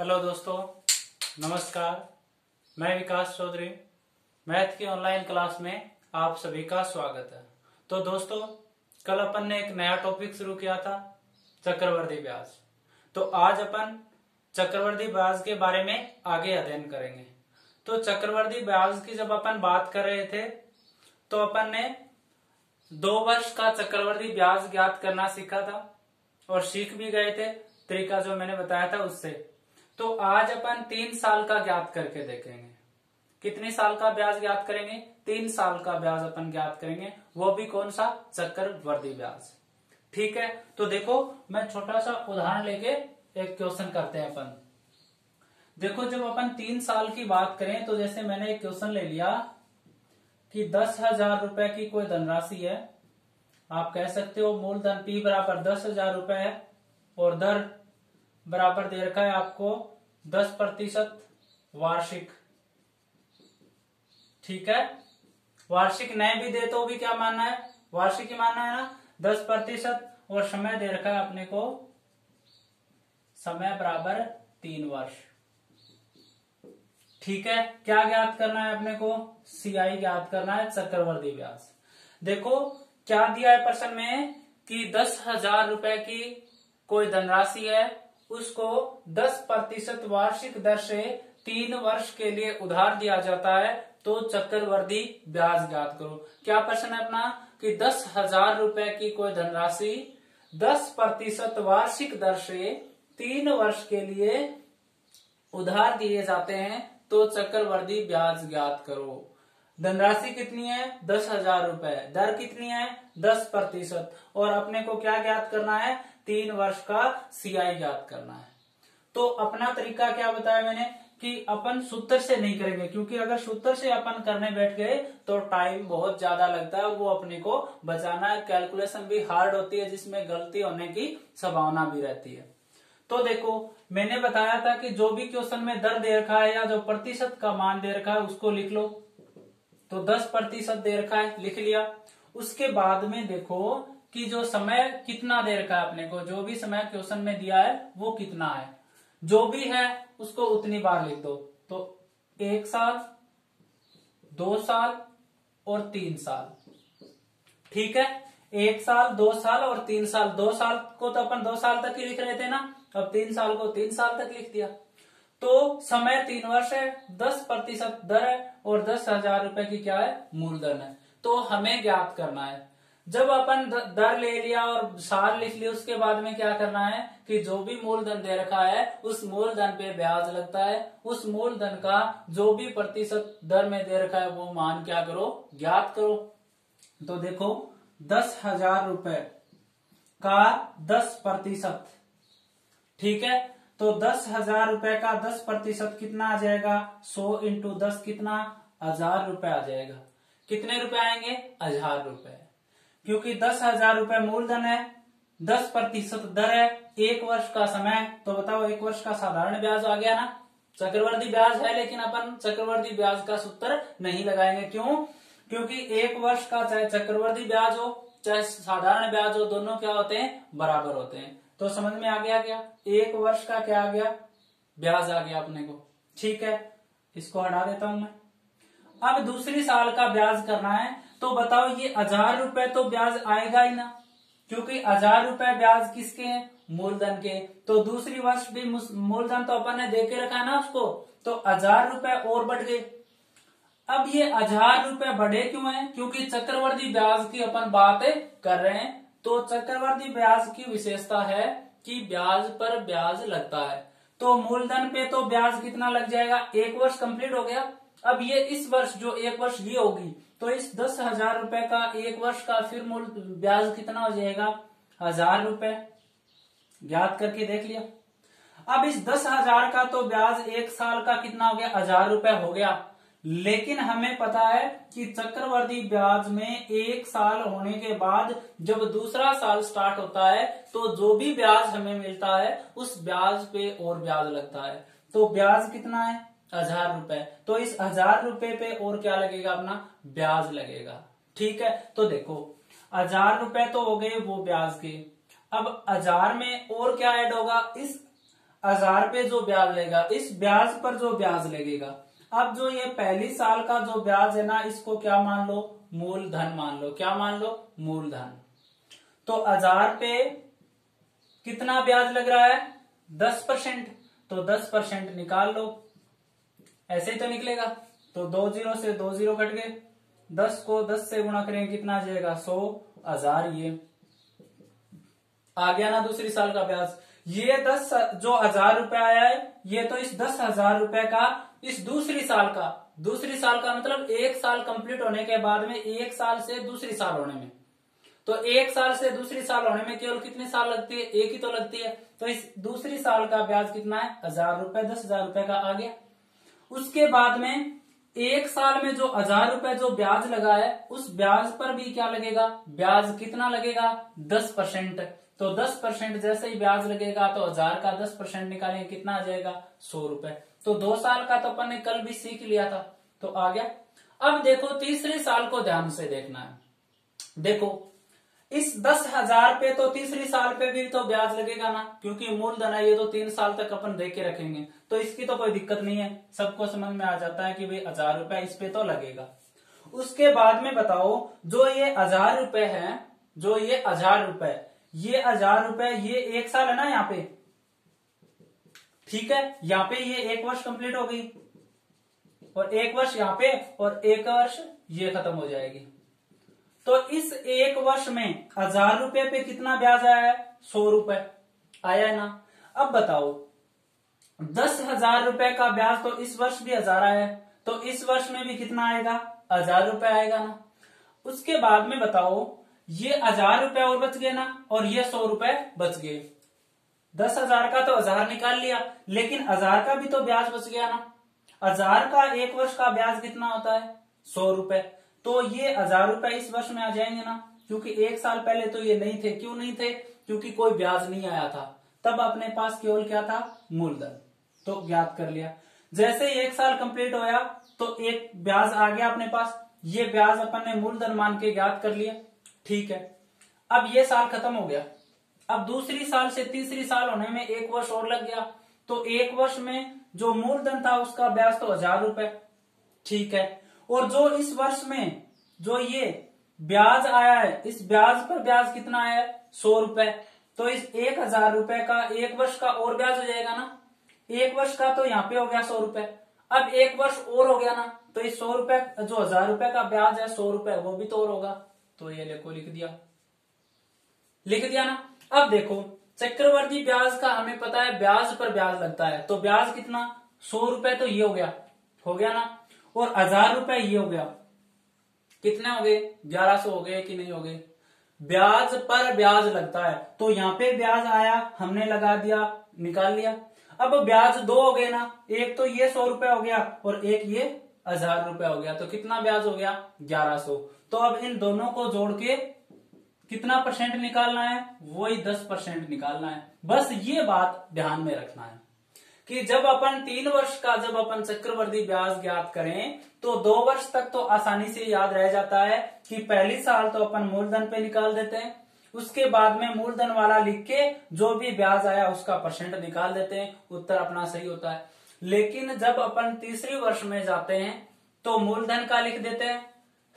Hello दोस्तों, नमस्कार। मैं विकास चौधरी। मैथ की ऑनलाइन क्लास में आप सभी का स्वागत है। तो दोस्तों, कल अपन ने एक नया टॉपिक शुरू किया था, चक्रवर्ती ब्याज। तो आज अपन चक्रवर्ती ब्याज के बारे में आगे अध्ययन करेंगे। तो चक्रवर्ती ब्याज की जब अपन बात कर रहे थे तो अपन ने दो वर्ष का चक्रवर्ती ब्याज ज्ञात करना सीखा था और सीख भी गए थे। तरीका जो मैंने बताया था उससे। तो आज अपन तीन साल का ज्ञात करके देखेंगे। कितने साल का ब्याज ज्ञात करेंगे? तीन साल का ब्याज अपन ज्ञात करेंगे। वो भी कौन सा? चक्रवर्ती ब्याज। ठीक है? तो देखो, मैं छोटा सा उदाहरण लेके एक क्वेश्चन करते हैं अपन। देखो, जब अपन तीन साल की बात करें तो जैसे मैंने एक क्वेश्चन ले लिया कि दस हज़ार रुपए की कोई धनराशि है। आप कह सकते हो, मूलधन पी बराबर दस हज़ार रुपए है और दर बराबर दे रखा है आपको दस प्रतिशत वार्षिक। ठीक है? वार्षिक नए भी दे तो भी क्या मानना है? वार्षिक ही मानना है ना? दस प्रतिशत और समय दे रखा है अपने को। समय बराबर तीन वर्ष। ठीक है? क्या ज्ञात करना है अपने को? सीआई ज्ञात करना है, चक्रवर्ती ब्याज। देखो, क्या दिया है प्रश्न में कि दस हज़ार रुपए की कोई धनराशि है? उसको दस प्रतिशत वार्षिक दर से तीन वर्ष के लिए उधार दिया जाता है तो चक्रवर्ती ब्याज ज्ञात करो। क्या प्रश्न है अपना? कि दस हज़ार रुपए की कोई धनराशि दस प्रतिशत वार्षिक दर से तीन वर्ष के लिए उधार दिए जाते हैं तो चक्रवर्ती ब्याज ज्ञात करो। धनराशि कितनी है? दस हज़ार रुपए। दर कितनी है? दस प्रतिशत। और अपने को क्या ज्ञात करना है? तीन वर्ष का सीआई ज्ञात करना है। तो अपना तरीका क्या बताया मैंने कि अपन सूत्र से नहीं करेंगे, क्योंकि अगर सूत्र से अपन करने बैठ गए तो टाइम बहुत ज़्यादा लगता है वो अपने को बचाना है। कैलकुलेशन भी हार्ड होती है, जिसमें गलती होने की संभावना भी रहती है। तो देखो, मैंने बताया था कि जो भी क्वेश्चन में दर दे रखा है या जो प्रतिशत का मान दे रखा है, उसको लिख लो। तो दस प्रतिशत दे रखा है, लिख लिया। उसके बाद में देखो कि जो समय कितना दे रखा है अपने को, जो भी समय क्वेश्चन में दिया है, वो कितना है। जो भी है, उसको उतनी बार लिख दो। तो एक साल, दो साल और तीन साल। ठीक है? एक साल, दो साल और तीन साल। दो साल को तो अपन दो साल तक ही लिख रहे थे ना? अब तीन साल को तीन साल तक लिख दिया। तो समय तीन वर्ष है, दस प्रतिशत दर है और दस हज़ार रुपए की क्या है? मूलधन है। तो हमें ज्ञात करना है। जब अपन दर ले लिया और साल लिख लिया उसके बाद में क्या करना है कि जो भी मूलधन दे रखा है, उस मूलधन पे ब्याज लगता है। उस मूलधन का जो भी प्रतिशत दर में दे रखा है, वो मान क्या करो? ज्ञात करो। तो देखो, दस हज़ार रुपए का दस प्रतिशत। ठीक है? तो दस हज़ार रुपए का दस प्रतिशत कितना आ जाएगा? सौ इंटू दस कितना? हज़ार रुपए आ जाएगा। कितने रुपए आएँगे? हज़ार रुपए। क्योंकि दस हज़ार रुपए मूलधन है, दस प्रतिशत दर है, एक वर्ष का समय तो बताओ, एक वर्ष का साधारण ब्याज आ गया ना? चक्रवर्ती ब्याज है, लेकिन अपन चक्रवर्ती ब्याज का सूत्र नहीं लगाएँगे। क्यों? क्योंकि एक वर्ष का चाहे चक्रवर्ती ब्याज हो, चाहे साधारण ब्याज हो, दोनों क्या होते हैं? बराबर होते हैं। तो समझ में आ गया क्या? एक वर्ष का क्या आ गया? ब्याज आ गया अपने को। ठीक है, इसको हटा देता हूँ मैं। अब दूसरी साल का ब्याज करना है। तो बताओ ये हज़ार रुपए तो ब्याज आएगा ही ना, क्योंकि हज़ार रुपए ब्याज किसके हैं? मूलधन के। तो दूसरी वर्ष भी मूलधन तो अपन ने दे के रखा है ना उसको तो हज़ार रुपए और बढ़ गए। अब ये हज़ार रुपए बढ़े क्यों हैं? क्योंकि चक्रवर्ती ब्याज की अपन बात कर रहे हैं। तो चक्रवर्ती ब्याज की विशेषता है कि ब्याज पर ब्याज लगता है। तो मूलधन पे तो ब्याज कितना लग जाएगा? एक वर्ष कंप्लीट हो गया। अब ये इस वर्ष, जो एक वर्ष ये होगी तो इस दस हज़ार रुपए का एक वर्ष का फिर मूल ब्याज कितना हो जाएगा? हज़ार रुपए। ज्ञात करके देख लिया। अब इस दस हज़ार का तो ब्याज एक साल का कितना हो गया? हज़ार रुपए हो गया। लेकिन हमें पता है कि चक्रवर्ती ब्याज में एक साल होने के बाद जब दूसरा साल स्टार्ट होता है तो जो भी ब्याज हमें मिलता है, उस ब्याज पे और ब्याज लगता है। तो ब्याज कितना है? हज़ार रुपए। तो इस हज़ार रुपए पे और क्या लगेगा अपना? ब्याज लगेगा। ठीक है? तो देखो, हज़ार रुपए तो हो गए, वो ब्याज के। अब हज़ार में और क्या ऐड होगा? इस हज़ार पे जो ब्याज लेगा इस ब्याज पर जो ब्याज लगेगा। अब जो ये पहली साल का जो ब्याज है ना, इसको क्या मान लो? मूलधन मान लो। क्या मान लो? मूलधन। तो हज़ार पे कितना ब्याज लग रहा है? दस परसेंट। तो दस परसेंट निकाल लो। ऐसे ही तो निकलेगा। तो दो ज़ीरो से दो ज़ीरो कट गए। दस को दस से गुणा करेंगे कितना आ जाएगा? सौ हज़ार ये। आ गया ना दूसरी साल का ब्याज। ये दस, जो हज़ार रुपए आया है, ये तो इस दस हज़ार रुपए का, इस दूसरी साल का। दूसरी साल का मतलब एक साल कंप्लीट होने के बाद में, एक साल से दूसरी साल होने में। तो एक साल से दूसरी साल होने में केवल कितने साल लगती है? एक ही तो लगती है। तो इस दूसरी साल का ब्याज कितना है? हज़ार रुपए दस हज़ार रुपए का आ गया। उसके बाद में एक साल में जो हज़ार रुपए जो ब्याज लगा है, उस ब्याज पर भी क्या लगेगा? ब्याज कितना लगेगा? दस परसेंट। तो दस परसेंट जैसे ही ब्याज लगेगा तो हज़ार का दस परसेंट निकालेंगे, कितना आ जाएगा? सौ रुपए। तो दो साल का तो अपन ने कल भी सीख लिया था। तो आ गया। अब देखो, तीसरे साल को ध्यान से देखना है। देखो इस दस हज़ार पे तो तीसरी साल पे भी तो ब्याज लगेगा ना, क्योंकि मूलधन है ये तो तीन साल तक अपन दे के रखेंगे। तो इसकी तो कोई दिक्कत नहीं है। सबको समझ में आ जाता है कि भाई हज़ार रुपए इस पे तो लगेगा। उसके बाद में बताओ, जो ये हज़ार रुपए है, जो ये हज़ार रुपए ये हज़ार रुपए ये एक साल है ना यहाँ पे? ठीक है, यहाँ पे ये एक वर्ष कंप्लीट हो गई। और एक वर्ष यहाँ पे, और एक वर्ष ये खत्म हो जाएगी। तो इस एक वर्ष में हज़ार रुपए पे कितना ब्याज आया है? सौ रुपए। आया है ना? अब बताओ। दस हज़ार रुपए का ब्याज तो इस वर्ष भी हज़ार आया है। तो इस वर्ष में भी कितना आएगा? हज़ार रुपए आएगा ना। उसके बाद में बताओ, ये हज़ार रुपए और बच गए ना, और ये सौ रुपए बच गए। दस हज़ार का तो हज़ार निकाल लिया, लेकिन हज़ार का भी तो ब्याज बच गया ना। हज़ार का एक वर्ष का ब्याज कितना होता है? सौ रुपए। तो ये हज़ार रुपए इस वर्ष में आ जाएँगे ना, क्योंकि एक साल पहले तो ये नहीं थे। क्यों नहीं थे? क्योंकि कोई ब्याज नहीं आया था। तब अपने पास केवल क्या था? मूलधन। तो ज्ञात कर लिया। जैसे एक साल कंप्लीट होया तो एक ब्याज आ गया अपने पास। ये ब्याज अपन ने मूलधन मान के ज्ञात कर लिया। ठीक है। अब ये साल खत्म हो गया। अब दूसरी साल से तीसरी साल होने में एक वर्ष और लग गया। तो एक वर्ष में जो मूलधन था, उसका ब्याज तो हज़ार रुपए। ठीक है। और जो इस वर्ष में जो ये ब्याज आया है, इस ब्याज पर ब्याज कितना आया है? सौ रुपए। तो इस एक हज़ार रुपए का एक वर्ष का और ब्याज हो जाएगा ना? एक वर्ष का तो यहाँ पे हो गया सौ रुपए। अब एक वर्ष और हो गया ना तो इस सौ रुपए, जो हज़ार रुपए का ब्याज है, सौ रुपए, वो भी तो और होगा। तो ये लेको लिख दिया। लिख दिया ना? अब देखो, चक्रवर्ती ब्याज का हमें पता है, ब्याज पर ब्याज लगता है। तो ब्याज कितना? सौ रुपए तो ये हो गया। हो गया ना? और हज़ार रुपए ये हो गया। कितने हो गए? ग्यारह सौ हो गए कि नहीं हो गए? ब्याज पर ब्याज लगता है। तो यहाँ पे ब्याज आया, हमने लगा दिया, निकाल लिया। अब ब्याज दो हो गए ना, एक तो ये सौ रुपए हो गया और एक ये हज़ार रुपए हो गया। तो कितना ब्याज हो गया? ग्यारह सौ। तो अब इन दोनों को जोड़ के कितना परसेंट निकालना है? वही दस परसेंट निकालना है। बस ये बात ध्यान में रखना है। कि जब अपन तीन वर्ष का, जब अपन चक्रवर्ती ब्याज ज्ञात करें तो दो वर्ष तक तो आसानी से याद रह जाता है कि पहली साल तो अपन मूलधन पे निकाल देते हैं। उसके बाद में मूलधन वाला लिख के जो भी ब्याज आया, उसका परसेंट निकाल देते हैं। उत्तर अपना सही होता है। लेकिन जब अपन तीसरी वर्ष में जाते हैं तो मूलधन का लिख देते हैं।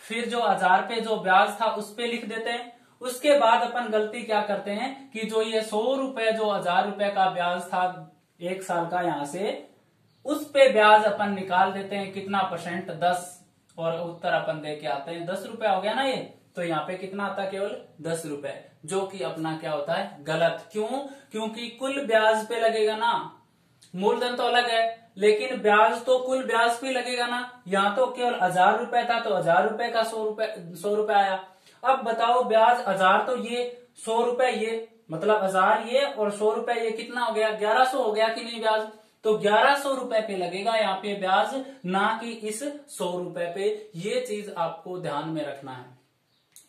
फिर जो हज़ार पे जो ब्याज था, उस पे लिख देते हैं। उसके बाद अपन गलती क्या करते हैं कि जो ये सौ रुपए, जो हज़ार रुपए का ब्याज था एक साल का यहाँ से, उस पे ब्याज अपन निकाल देते हैं कितना परसेंट दस। और उत्तर अपन दे के आते हैं। दस रुपए हो गया ना ये? तो यहाँ पे कितना आता केवल? दस रुपए। जो कि अपना क्या होता है? गलत। क्यों? क्योंकि कुल ब्याज पे लगेगा ना। मूलधन तो अलग है, लेकिन ब्याज तो कुल ब्याज पे लगेगा ना। यहाँ तो केवल हज़ार रुपए था तो हज़ार रुपए का सौ रुपए सौ रुपए आया। अब बताओ, ब्याज हज़ार तो ये, सौ रुपए ये। मतलब हज़ार ये और सौ रुपए ये कितना हो गया? ग्यारह सौ हो गया कि नहीं ब्याज? तो ग्यारह सौ रुपए पे लगेगा यहाँ पे ब्याज, ना कि इस सौ रुपए पे। ये चीज़ आपको ध्यान में रखना है।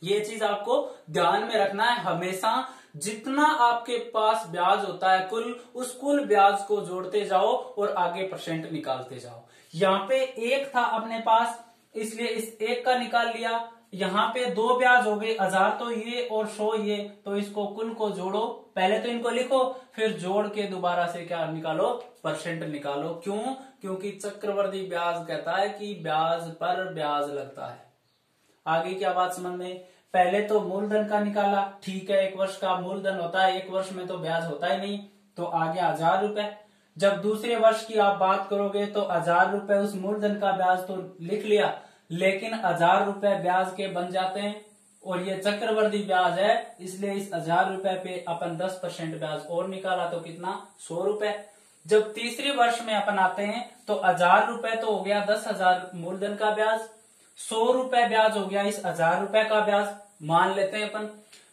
ये चीज़ आपको ध्यान में रखना है हमेशा। जितना आपके पास ब्याज होता है कुल, उस कुल ब्याज को जोड़ते जाओ और आगे परसेंट निकालते जाओ। यहाँ पे एक था अपने पास, इसलिए इस एक का निकाल लिया। यहाँ पे दो ब्याज हो गए हज़ार तो ये और सौ ये तो इसको कुल को जोड़ो? पहले तो इनको लिखो, फिर जोड़ के दोबारा से क्या निकालो? परसेंट निकालो। क्यों? क्योंकि चक्रवर्ती ब्याज कहता है कि ब्याज पर ब्याज लगता है। आगे क्या बात समझ में पहले तो मूलधन का निकाला। ठीक है, एक वर्ष का मूलधन होता है, एक वर्ष में तो ब्याज होता ही नहीं। तो आगे हज़ार रुपए। जब दूसरे वर्ष की आप बात करोगे तो हज़ार रुपए उस मूलधन का ब्याज तो लिख लिया। लेकिन हज़ार रुपए ब्याज के बन जाते हैं और ये चक्रवर्ती ब्याज है, इसलिए इस हज़ार रुपए पे अपन दस परसेंट ब्याज और निकाला तो कितना? सौ रुपए। जब तीसरे वर्ष में अपन आते हैं तो हज़ार रुपए तो हो गया दस हज़ार मूलधन का ब्याज, सौ रुपए ब्याज हो गया इस हज़ार रुपए का ब्याज। मान लेते हैं अपन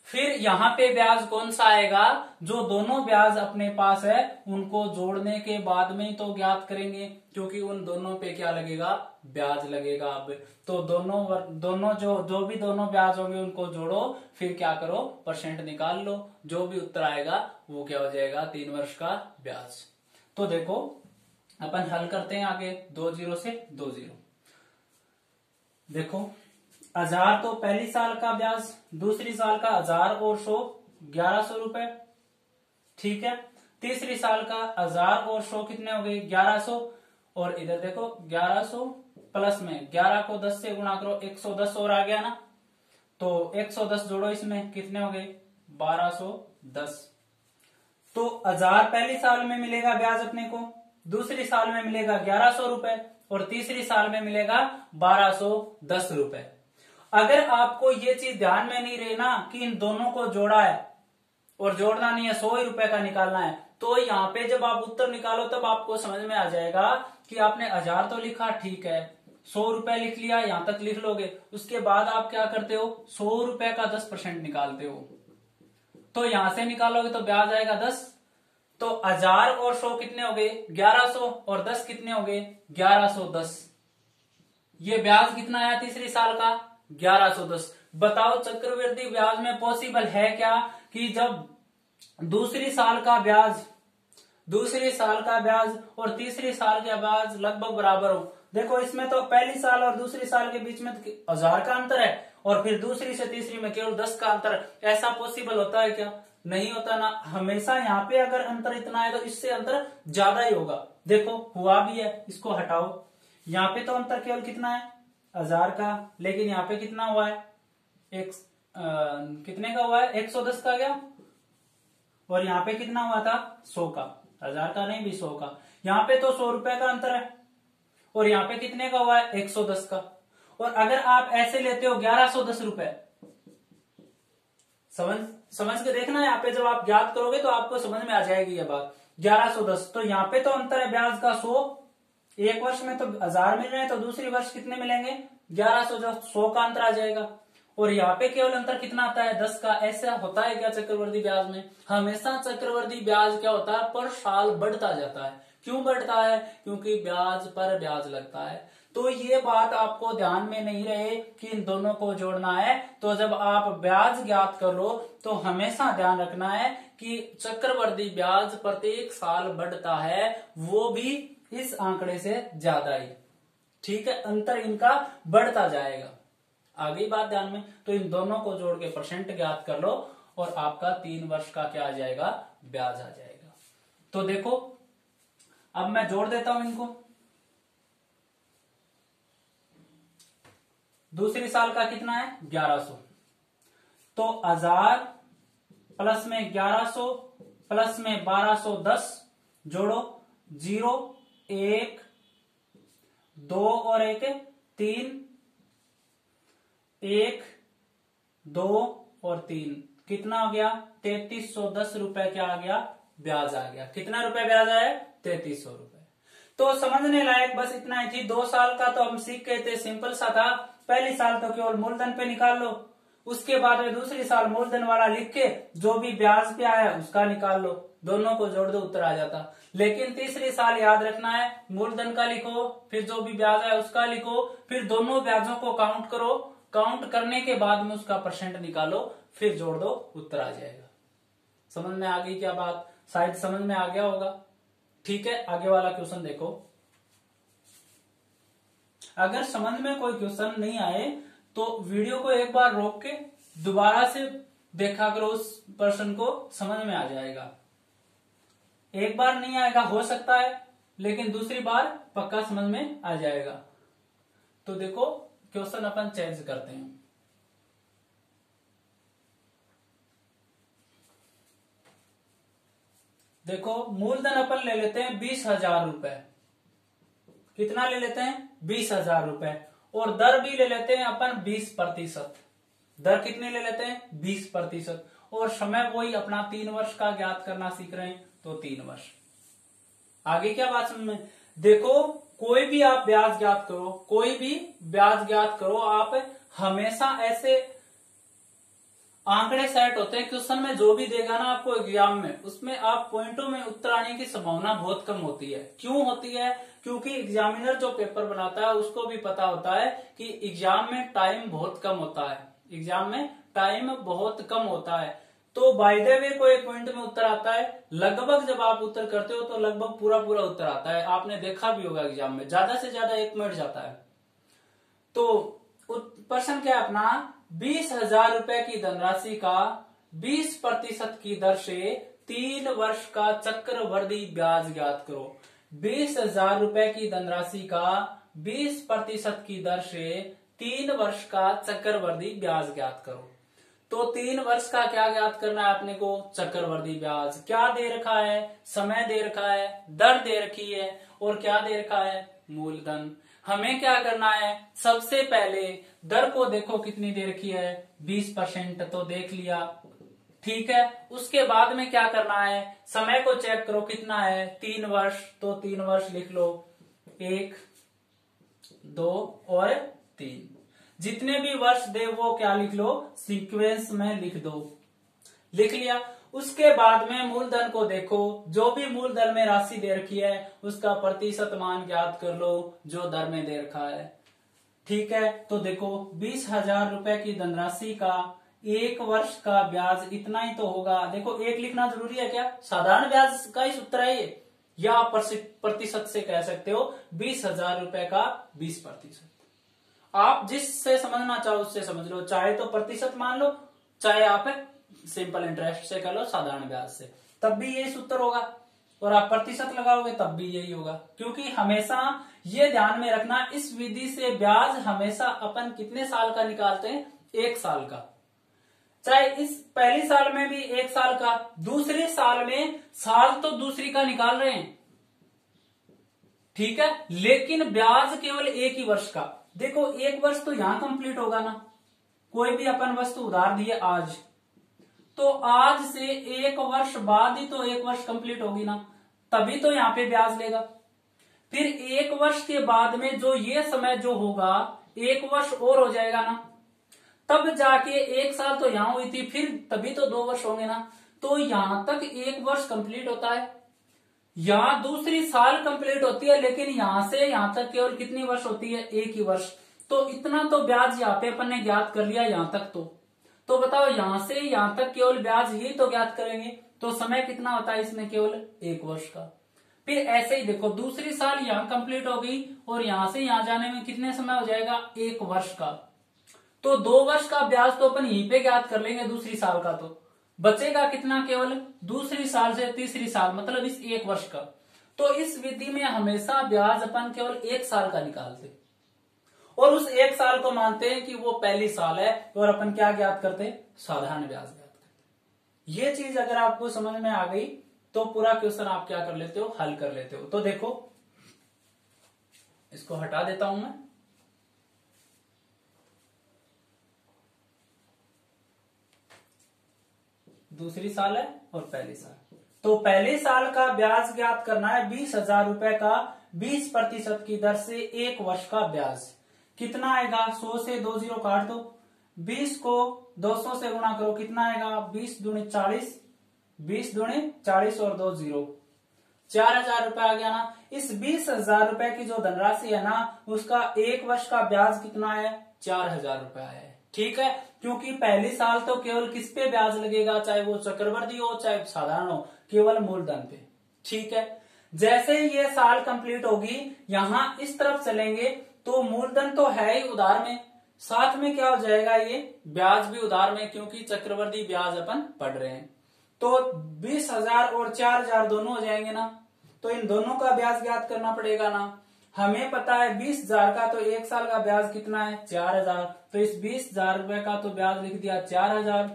फिर यहाँ पे ब्याज कौन सा आएगा? जो दोनों ब्याज अपने पास है, उनको जोड़ने के बाद में ही तो ज्ञात करेंगे, क्योंकि उन दोनों पे क्या लगेगा? ब्याज लगेगा अब। तो दोनों दोनों जो जो भी दोनों ब्याज होंगे, उनको जोड़ो, फिर क्या करो? परसेंट निकाल लो। जो भी उत्तर आएगा, वो क्या हो जाएगा? तीन वर्ष का ब्याज। तो देखो, अपन हल करते हैं आगे, दो ज़ीरो से दो ज़ीरो। देखो हज़ार तो पहली साल का ब्याज, दूसरी साल का हज़ार और सौ ग्यारह सौ रुपए। ठीक है? तीसरी साल का हज़ार और सौ कितने हो गए? ग्यारह सौ। और इधर देखो, ग्यारह सौ प्लस में, ग्यारह को दस से गुणा करो, एक सौ दस और आ गया ना? तो एक सौ दस जोड़ो इसमें, कितने हो गए? बारह सौ दस। तो हज़ार पहली साल में मिलेगा ब्याज अपने को, दूसरी साल में मिलेगा ग्यारह सौ रुपए, और तीसरी साल में मिलेगा बारह सौ दस रुपए। अगर आपको ये चीज़ ध्यान में नहीं रही ना कि इन दोनों को जोड़ा है और जोड़ना नहीं है, सौ ही रुपए का निकालना है तो यहाँ पे जब आप उत्तर निकालो तब आपको समझ में आ जाएगा कि आपने हज़ार तो लिखा, ठीक है, सौ रुपए लिख लिया, यहाँ तक लिख लोगे, उसके बाद आप क्या करते हो, सौ रुपए का दस परसेंट निकालते हो। तो यहाँ से निकालोगे तो ब्याज आएगा दस तो हज़ार और सौ कितने हो गए, ग्यारह सौ और दस कितने हो गए, ग्यारह सौ दस। ये ब्याज कितना आया तीसरी साल का? ग्यारह सौ दस। बताओ चक्रवृद्धि ब्याज में पॉसिबल है क्या कि जब दूसरी साल का ब्याज, दूसरी साल का ब्याज और तीसरी साल का ब्याज लगभग बराबर हो। देखो, इसमें तो पहली साल और दूसरी साल के बीच में हज़ार का अंतर है और फिर दूसरी से तीसरी में केवल दस का अंतर ऐसा पॉसिबल होता है क्या? नहीं होता ना। हमेशा यहाँ पे अगर अंतर इतना है तो इससे अंतर ज़्यादा ही होगा। देखो, हुआ भी है, इसको हटाओ। यहाँ पे तो अंतर केवल कितना है? हज़ार का लेकिन यहाँ पे कितना हुआ है? एक आ, कितने का हुआ है? एक सौ दस का गया। और यहाँ पे कितना हुआ था? सौ का। हज़ार का नहीं भी सौ का। यहाँ पे तो सौ रुपए का अंतर है। और यहाँ पे कितने का हुआ है? एक सौ दस का। और अगर आप ऐसे लेते हो ग्यारह सौ दस रुपए समझ समझ के देखना यहाँ पे जब आप याद करोगे तो आपको समझ में आ जाएगी ये बात। ग्यारह सौ दस तो यहाँ पे तो अंतर है। ब्याज का सौ एक वर्ष में तो हज़ार मिल रहे हैं तो दूसरी वर्ष कितने मिलेंगे? ग्यारह सौ जो सौ का अंतर आ जाएगा। और यहाँ पे केवल अंतर कितना आता है? दस का। ऐसा होता है क्या चक्रवर्ती ब्याज में? हमेशा चक्रवर्ती ब्याज क्या होता है? पर साल बढ़ता जाता है। क्यों बढ़ता है? क्योंकि ब्याज पर ब्याज लगता है। तो ये बात आपको ध्यान में नहीं रहे कि इन दोनों को जोड़ना है। तो जब आप ब्याज ज्ञात कर लो तो हमेशा ध्यान रखना है कि चक्रवर्ती ब्याज प्रत्येक साल बढ़ता है। वो भी इस आंकड़े से ज़्यादा ही। ठीक है, अंतर इनका बढ़ता जाएगा। आगे बात ध्यान में तो इन दोनों को जोड़ के परसेंट ज्ञात कर लो और आपका तीन वर्ष का क्या आ जाएगा? ब्याज आ जाएगा। तो देखो, अब मैं जोड़ देता हूँ इनको। दूसरी साल का कितना है? ग्यारह सो। तो हज़ार प्लस में ग्यारह सो, प्लस में बारह सो दस, जोड़ो, ज़ीरो एक, दो और एक तीन। एक, दो और तीन। कितना हो गया? तैतीस सौ दस रुपए क्या आ गया? ब्याज आ गया। कितना रुपए ब्याज आया? तैतीस सौ रुपए। तो समझने लायक बस इतना ही थी। दो साल का तो हम सीख गए थे। सिंपल सा था। पहली साल तो केवल मूलधन पे निकाल लो। उसके बाद में दूसरी साल मूलधन वाला लिख के जो भी ब्याज पे आया उसका निकाल लो। दोनों को जोड़ दो, उत्तर आ जाता। लेकिन तीसरी साल याद रखना है, मूलधन का लिखो, फिर जो भी ब्याज है उसका लिखो, फिर दोनों ब्याजों को काउंट करो। काउंट करने के बाद में उसका परसेंट निकालो, फिर जोड़ दो, उत्तर आ जाएगा। समझ में आ गई क्या बात? शायद समझ में आ गया होगा। ठीक है, आगे वाला क्वेश्चन देखो। अगर समझ में कोई क्वेश्चन नहीं आए तो वीडियो को एक बार रोक के दोबारा से देखा करो उस प्रश्न को, समझ में आ जाएगा। एक बार नहीं आएगा, हो सकता है, लेकिन दूसरी बार पक्का समझ में आ जाएगा। तो देखो, क्वेश्चन अपन चेंज करते हैं। देखो, मूलधन अपन ले लेते हैं बीस हज़ार रुपए। कितना ले लेते हैं? बीस हज़ार रुपए। और दर भी ले लेते हैं अपन बीस प्रतिशत। दर कितने ले लेते हैं? बीस प्रतिशत। और समय वही अपना तीन वर्ष का ज्ञात करना सीख रहे हैं। तो तीन वर्ष। आगे क्या बात समझ में? देखो, कोई भी आप ब्याज ज्ञात करो, कोई भी ब्याज ज्ञात करो, आप हमेशा ऐसे आंकड़े सेट होते हैं क्वेश्चन में जो भी देगा ना आपको एग्ज़ाम में, उसमें आप पॉइंटों में उत्तर आने की संभावना बहुत कम होती है। क्यों होती है? क्योंकि एग्जामिनर जो पेपर बनाता है, उसको भी पता होता है कि एग्ज़ाम में टाइम बहुत कम होता है। एग्ज़ाम में टाइम बहुत कम होता है। तो बाय द वे कोई पॉइंट में उत्तर आता है। लगभग जब आप उत्तर करते हो तो लगभग पूरा पूरा उत्तर आता है। आपने देखा भी होगा एग्ज़ाम में, ज़्यादा से ज़्यादा एक मिनट जाता है। तो प्रश्न क्या है अपना? बीस हज़ार रुपए की धनराशि का बीस प्रतिशत की दर से तीन वर्ष का चक्रवर्ती ब्याज ज्ञात करो। बीस हज़ार रुपए की धनराशि का बीस प्रतिशत की दर से तीन वर्ष का चक्रवर्ती ब्याज ज्ञात करो। तो तीन वर्ष का क्या ज्ञात करना है अपने को? चक्रवर्ती ब्याज। क्या दे रखा है? समय दे रखा है? दर दे रखी है? और क्या दे रखा है? मूलधन। हमें क्या करना है? सबसे पहले दर को देखो कितनी दे रखी है। बीस परसेंट तो देख लिया। ठीक है? उसके बाद में क्या करना है? समय को चेक करो कितना है। तीन वर्ष तो तीन वर्ष लिख लो। एक, दो और तीन। जितने भी वर्ष दे, वो क्या लिख लो? सीक्वेंस में लिख दो। लिख लिया। उसके बाद में मूलधन को देखो। जो भी मूलधन में राशि दे रखी है, उसका प्रतिशत मान ज्ञात कर लो, जो दर में दे रखा है। ठीक है? तो देखो, बीस हज़ार रुपए की धनराशि का एक वर्ष का ब्याज इतना ही तो होगा। देखो, एक लिखना ज़रूरी है क्या? साधारण ब्याज का ही सूत्र है ये। या प्रतिशत से कह सकते हो, बीस हज़ार रुपए का बीस प्रतिशत। आप जिससे समझना चाहो उससे समझ लो। चाहे तो प्रतिशत मान लो, चाहे आप सिंपल इंटरेस्ट से कर लो, साधारण ब्याज से। तब भी यही सूत्र होगा। और आप प्रतिशत लगाओगे, तब भी यही होगा। क्योंकि हमेशा ये ध्यान में रखना, इस विधि से ब्याज हमेशा अपन कितने साल का निकालते हैं? एक साल का। चाहे इस पहली साल में भी एक साल का, दूसरे साल में साल तो दूसरी का निकाल रहे हैं। ठीक है? लेकिन ब्याज केवल एक ही वर्ष का। देखो, एक वर्ष तो यहाँ कंप्लीट होगा ना। कोई भी अपन वस्तु उधार दिए आज तो आज से एक वर्ष बाद ही तो एक वर्ष कंप्लीट होगी ना। तभी तो यहाँ पे ब्याज लेगा। फिर एक वर्ष के बाद में जो ये समय जो होगा, एक वर्ष और हो जाएगा ना। तब जाके एक साल तो यहाँ हुई थी, फिर तभी तो दो वर्ष होंगे ना। तो यहाँ तक एक वर्ष कंप्लीट होता है। यहाँ दूसरी साल कंप्लीट होती है, लेकिन यहाँ से यहाँ तक केवल कितनी वर्ष होती है? एक ही वर्ष। तो इतना तो ब्याज यहाँ पे अपन ने ज्ञात कर लिया यहाँ तक तो। तो बताओ, यहाँ से यहाँ तक केवल ब्याज ही तो ज्ञात करेंगे? तो समय कितना होता है इसमें केवल? एक वर्ष का। फिर ऐसे ही देखो, दूसरी साल यहाँ कंप्लीट हो गई और यहाँ से यहाँ जाने में कितने समय हो जाएगा? एक वर्ष का। तो दो वर्ष का ब्याज तो अपन यहीं पे ज्ञात कर लेंगे दूसरी साल का तो। बचेगा कितना केवल दूसरी साल से तीसरी साल मतलब इस एक वर्ष का। तो इस विधि में हमेशा ब्याज अपन केवल एक साल का निकालते और उस एक साल को मानते हैं कि वो पहली साल है, और अपन क्या ज्ञात करते साधारण ब्याज ज्ञात करते ये चीज़ अगर आपको समझ में आ गई तो पूरा क्वेश्चन आप क्या कर लेते हो? हल कर लेते हो। तो देखो, इसको हटा देता हूँ मैं। दूसरी साल है और पहली साल। तो पहले साल का ब्याज ज्ञात करना है, बीस हज़ार रुपए का, बीस प्रतिशत की दर से एक वर्ष का ब्याज। कितना आएगा? सौ से दो ज़ीरो काट दो। बीस को दो सौ से गुणा करो, कितना आएगा? बीस दुणे चालीस, बीस दुणे चालीस और दो ज़ीरो। चार हज़ार रुपए आ गया ना। इस बीस हज़ार रुपए की जो धनराशि है ना, उसका एक वर्ष का ब्याज कितना है? चार हज़ार रुपया है। ठीक है? क्योंकि पहली साल तो केवल किस पे ब्याज लगेगा, चाहे वो चक्रवर्ती हो, चाहे साधारण हो, केवल मूलधन पे। ठीक है? जैसे ही ये साल कंप्लीट होगी, यहाँ इस तरफ़ चलेंगे तो मूलधन तो है ही उधार में। साथ में क्या हो जाएगा ये? ब्याज भी उधार में, क्योंकि चक्रवर्ती ब्याज अपन पढ़ रहे हैं। तो बीस हज़ार और चार हज़ार दोनों हो जाएँगे ना। तो इन दोनों का ब्याज ज्ञात करना पड़ेगा ना। हमें पता है बीस हज़ार का तो एक साल का ब्याज कितना है? चार हज़ार। तो इस बीस हज़ार रुपए का तो ब्याज लिख दिया चार हज़ार।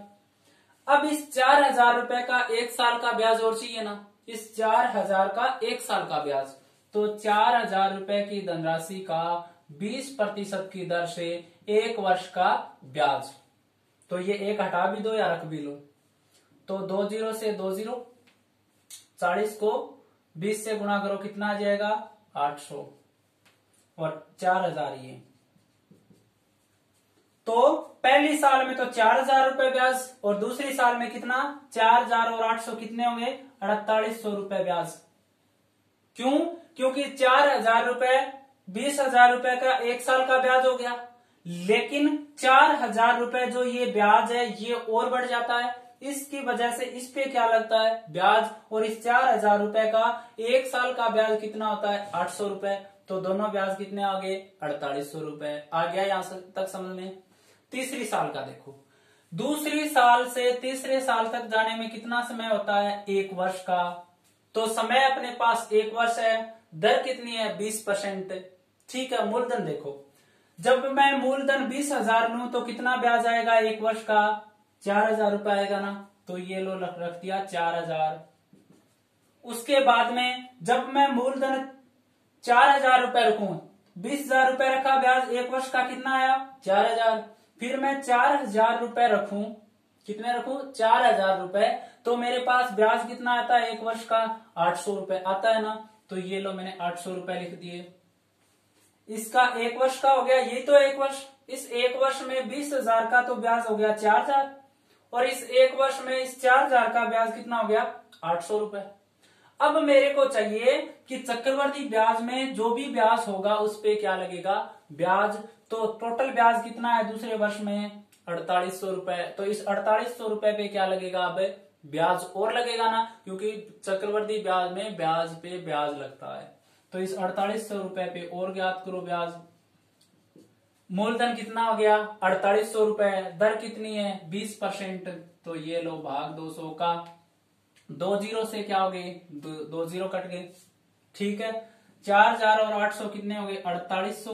अब इस चार हज़ार रुपए का एक साल का ब्याज और चाहिए ना। इस चार हज़ार का एक साल का ब्याज। तो चार हज़ार रुपए की धनराशि का बीस प्रतिशत की दर से एक वर्ष का ब्याज। तो ये एक हटा भी दो या रख भी लो। तो दो ज़ीरो से दो ज़ीरो, चालीस को बीस से गुणा करो, कितना आ जाएगा? आठ सौ। और चार हज़ार ये। तो पहली साल में तो चार हज़ार रुपए ब्याज और दूसरी साल में कितना? चार हज़ार और आठ सौ कितने होंगे? अड़तालीस सौ रुपए ब्याज। क्यों? क्योंकि चार हज़ार रुपए, बीस हज़ार रुपए का एक साल का ब्याज हो गया। लेकिन चार हज़ार रुपए जो ये ब्याज है, ये और बढ़ जाता है। इसकी वजह से इस पे क्या लगता है? ब्याज। और इस चार हज़ार रुपए का एक साल का ब्याज कितना होता है? आठ सौ रुपए। तो दोनों ब्याज कितने आ गए? अड़तालीस सौ रुपए आ गया यहाँ तक समझ में तीसरी साल का देखो। दूसरी साल से तीसरे साल तक जाने में कितना समय होता है? एक वर्ष का। तो समय अपने पास एक वर्ष है। दर कितनी है? बीस परसेंट। ठीक है, मूलधन देखो। जब मैं मूलधन बीस हज़ार लू तो कितना ब्याज आएगा एक वर्ष का? चार हज़ार रुपए आएगा ना? तो ये लो रख दिया चार हज़ार। उसके बाद में जब मैं मूलधन चार हज़ार रुपए रखू बीस हज़ार रुपए रखा ब्याज, एक वर्ष का कितना आया? चार हज़ार। फिर मैं चार हज़ार रूपए रखू। कितने रखू? चार हज़ार रुपए। तो मेरे पास ब्याज कितना आता है एक वर्ष का? आठ सौ रुपए आता है ना? तो ये लो, मैंने आठ सौ रुपए लिख दिए। इसका एक वर्ष का हो गया, ये तो एक वर्ष। इस एक वर्ष में बीस हज़ार का तो ब्याज हो गया चार हज़ार। और इस एक वर्ष में इस चार हज़ार का ब्याज कितना हो गया? आठ सौ रुपए। अब मेरे को चाहिए कि चक्रवर्ती ब्याज में जो भी ब्याज होगा, उस पे क्या लगेगा? ब्याज तो टोटल ब्याज कितना है दूसरे वर्ष में? अड़तालीस सौ रुपए। तो इस अड़तालीस सौ रुपए पे क्या लगेगा अब? ब्याज और लगेगा ना, क्योंकि चक्रवर्ती ब्याज में ब्याज पे ब्याज लगता है। तो इस अड़तालीस सौ रुपए पे और ज्ञात करो ब्याज। मूलधन कितना हो गया? अड़तालीस सौ रुपए। दर कितनी है? बीस परसेंट। तो ये लो भाग दो सौ का। दो ज़ीरो से क्या हो गए दो, दो ज़ीरो कट गए ठीक है? चार हज़ार और आठ सौ कितने हो गए? अड़तालीस सौ।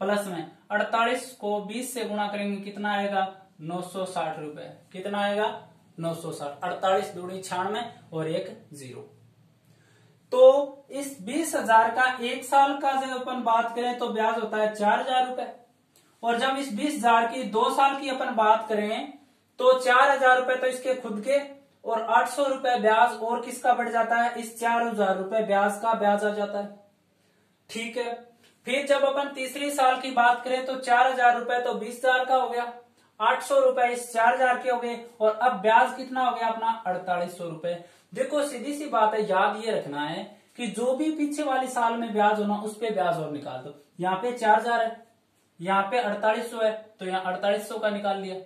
प्लस में अड़तालीस को बीस से गुणा करेंगे कितना आएगा? नौ सौ साठ रुपए। कितना आएगा? नौ सौ साठ। अड़तालीस दूनी छियानवे और एक ज़ीरो। तो इस बीस हज़ार का एक साल का जब अपन बात करें तो ब्याज होता है चार हज़ार रुपए। और जब इस बीस हज़ार की दो साल की अपन बात करें तो चार हज़ार रुपए तो इसके खुद के और आठ सौ रुपए ब्याज और किसका बढ़ जाता है? इस चार हज़ार रुपए ब्याज का ब्याज आ जाता है। ठीक है। फिर जब अपन तीसरी साल की बात करें तो चार हज़ार रुपए तो बीस हज़ार का हो गया। आठ सौ रुपए इस चार हज़ार के हो गए और अब ब्याज कितना हो गया अपना? अड़तालीस सौ रुपए। देखो, सीधी सी बात है, याद ये रखना है कि जो भी पीछे वाली साल में ब्याज होना, उस पर ब्याज और निकाल दो। यहाँ पे चार हज़ार है, यहाँ पे अड़तालीस सौ है तो यहाँ अड़तालीस सौ का निकाल लिया।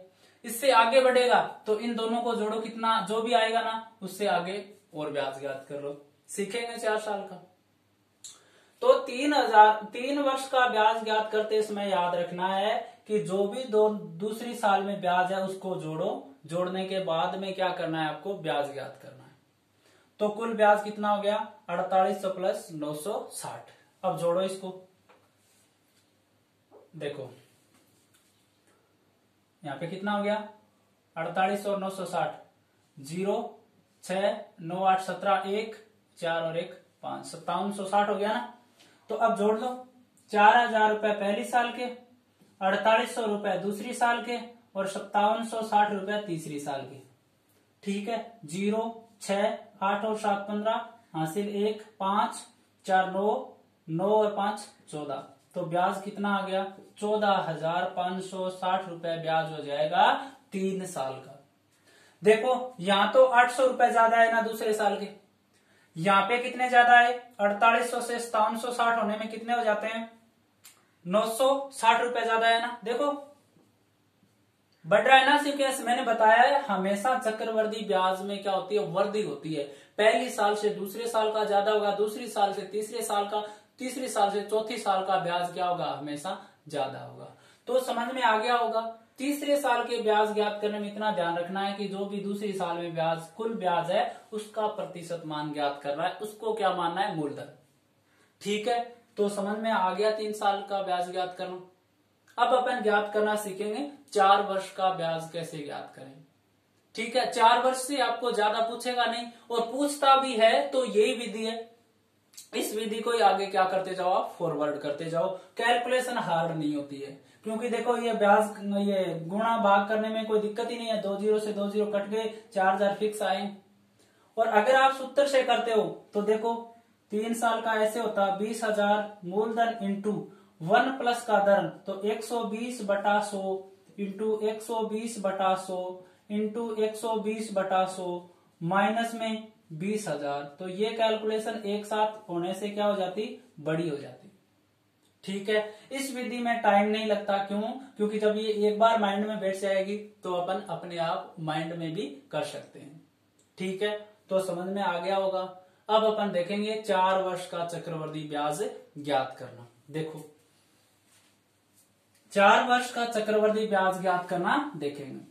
इससे आगे बढ़ेगा तो इन दोनों को जोड़ो, कितना जो भी आएगा ना, उससे आगे और ब्याज ज्ञात कर लो। सीखेंगे चार साल का। तो तीन हज़ार, तीन वर्ष का ब्याज ज्ञात करते समय याद रखना है कि जो भी दो, दूसरी साल में ब्याज है, उसको जोड़ो। जोड़ने के बाद में क्या करना है आपको? ब्याज ज्ञात करना है। तो कुल ब्याज कितना हो गया? अड़तालीस सौ प्लस नौ सौ साठ। अब जोड़ो इसको। देखो यहाँ पे कितना हो गया? अड़तालीस और नौ सौ साठ। ज़ीरो छ नौ, आठ, सत्रह, एक, चार और एक, पाँच। सत्तावन सौ साठ हो गया ना? तो अब जोड़ लो। चार हज़ार रुपए पहली साल के, अड़तालीस सौ रुपए दूसरी साल के, और सत्तावन सौ साठ रुपए तीसरी साल के। ठीक है? ज़ीरो छ आठ और सात पंद्रह, हासिल एक, पाँच, चार, नौ नौ और पाँच, चौदह। तो ब्याज कितना आ गया? चौदह हज़ार पाँच सौ साठ रुपए ब्याज हो जाएगा तीन साल का। देखो, यहाँ तो आठ सौ रुपए ज़्यादा है ना दूसरे साल के। यहाँ पे कितने ज़्यादा है? अड़तालीस सौ से सतावन सौ साठ होने में कितने हो जाते हैं? नौ सौ साठ रुपए ज़्यादा है ना? देखो। बढ़ रहा है ना सिक्वेंस मैंने बताया है, हमेशा चक्रवर्ती ब्याज में क्या होती है? वर्दी होती है। पहली साल से दूसरे साल का ज़्यादा होगा, दूसरी साल से तीसरे साल का, तीसरे साल से चौथी साल का ब्याज क्या होगा? हमेशा ज़्यादा होगा। तो समझ में आ गया होगा। तीसरे साल के ब्याज ज्ञात करने में इतना ध्यान रखना है कि जो भी दूसरे साल में ब्याज, कुल ब्याज है, उसका प्रतिशत मान ज्ञात करना है। उसको क्या मानना है? मूलधन। ठीक है? तो समझ में आ गया तीन साल का ब्याज ज्ञात करना। अब अपन ज्ञात करना सीखेंगे, चार वर्ष का ब्याज कैसे ज्ञात करें। ठीक है? चार वर्ष से आपको ज़्यादा पूछेगा नहीं। और पूछता भी है तो यही विधि है। इस विधि को आगे क्या करते जाओ आप? फॉरवर्ड करते जाओ। कैलकुलेशन हार्ड नहीं होती है। क्योंकि देखो, ये ब्याज, ये गुणा भाग करने में कोई दिक्कत ही नहीं है। दो ज़ीरो से दो ज़ीरो कट गए, चार हज़ार फिक्स आए। और अगर आप सूत्र से करते हो तो देखो, तीन साल का ऐसे होता, बीस हज़ार मूलधन इंटू वन प्लस का धन तो एक सौ बीस बटा सो इंटू एक सौ बीस बटा सो इंटू एक सौ बीस बटा सो, माइनस में बीस हज़ार। तो ये कैलकुलेशन एक साथ होने से क्या हो जाती? बड़ी हो जाती। ठीक है? इस विधि में टाइम नहीं लगता। क्यों? क्योंकि जब ये एक बार माइंड में बैठ जाएगी तो अपन अपने आप माइंड में भी कर सकते हैं। ठीक है? तो समझ में आ गया होगा। अब अपन देखेंगे चार वर्ष का चक्रवर्ती ब्याज ज्ञात करना। देखो। चार वर्ष का चक्रवर्ती ब्याज ज्ञात करना देखेंगे।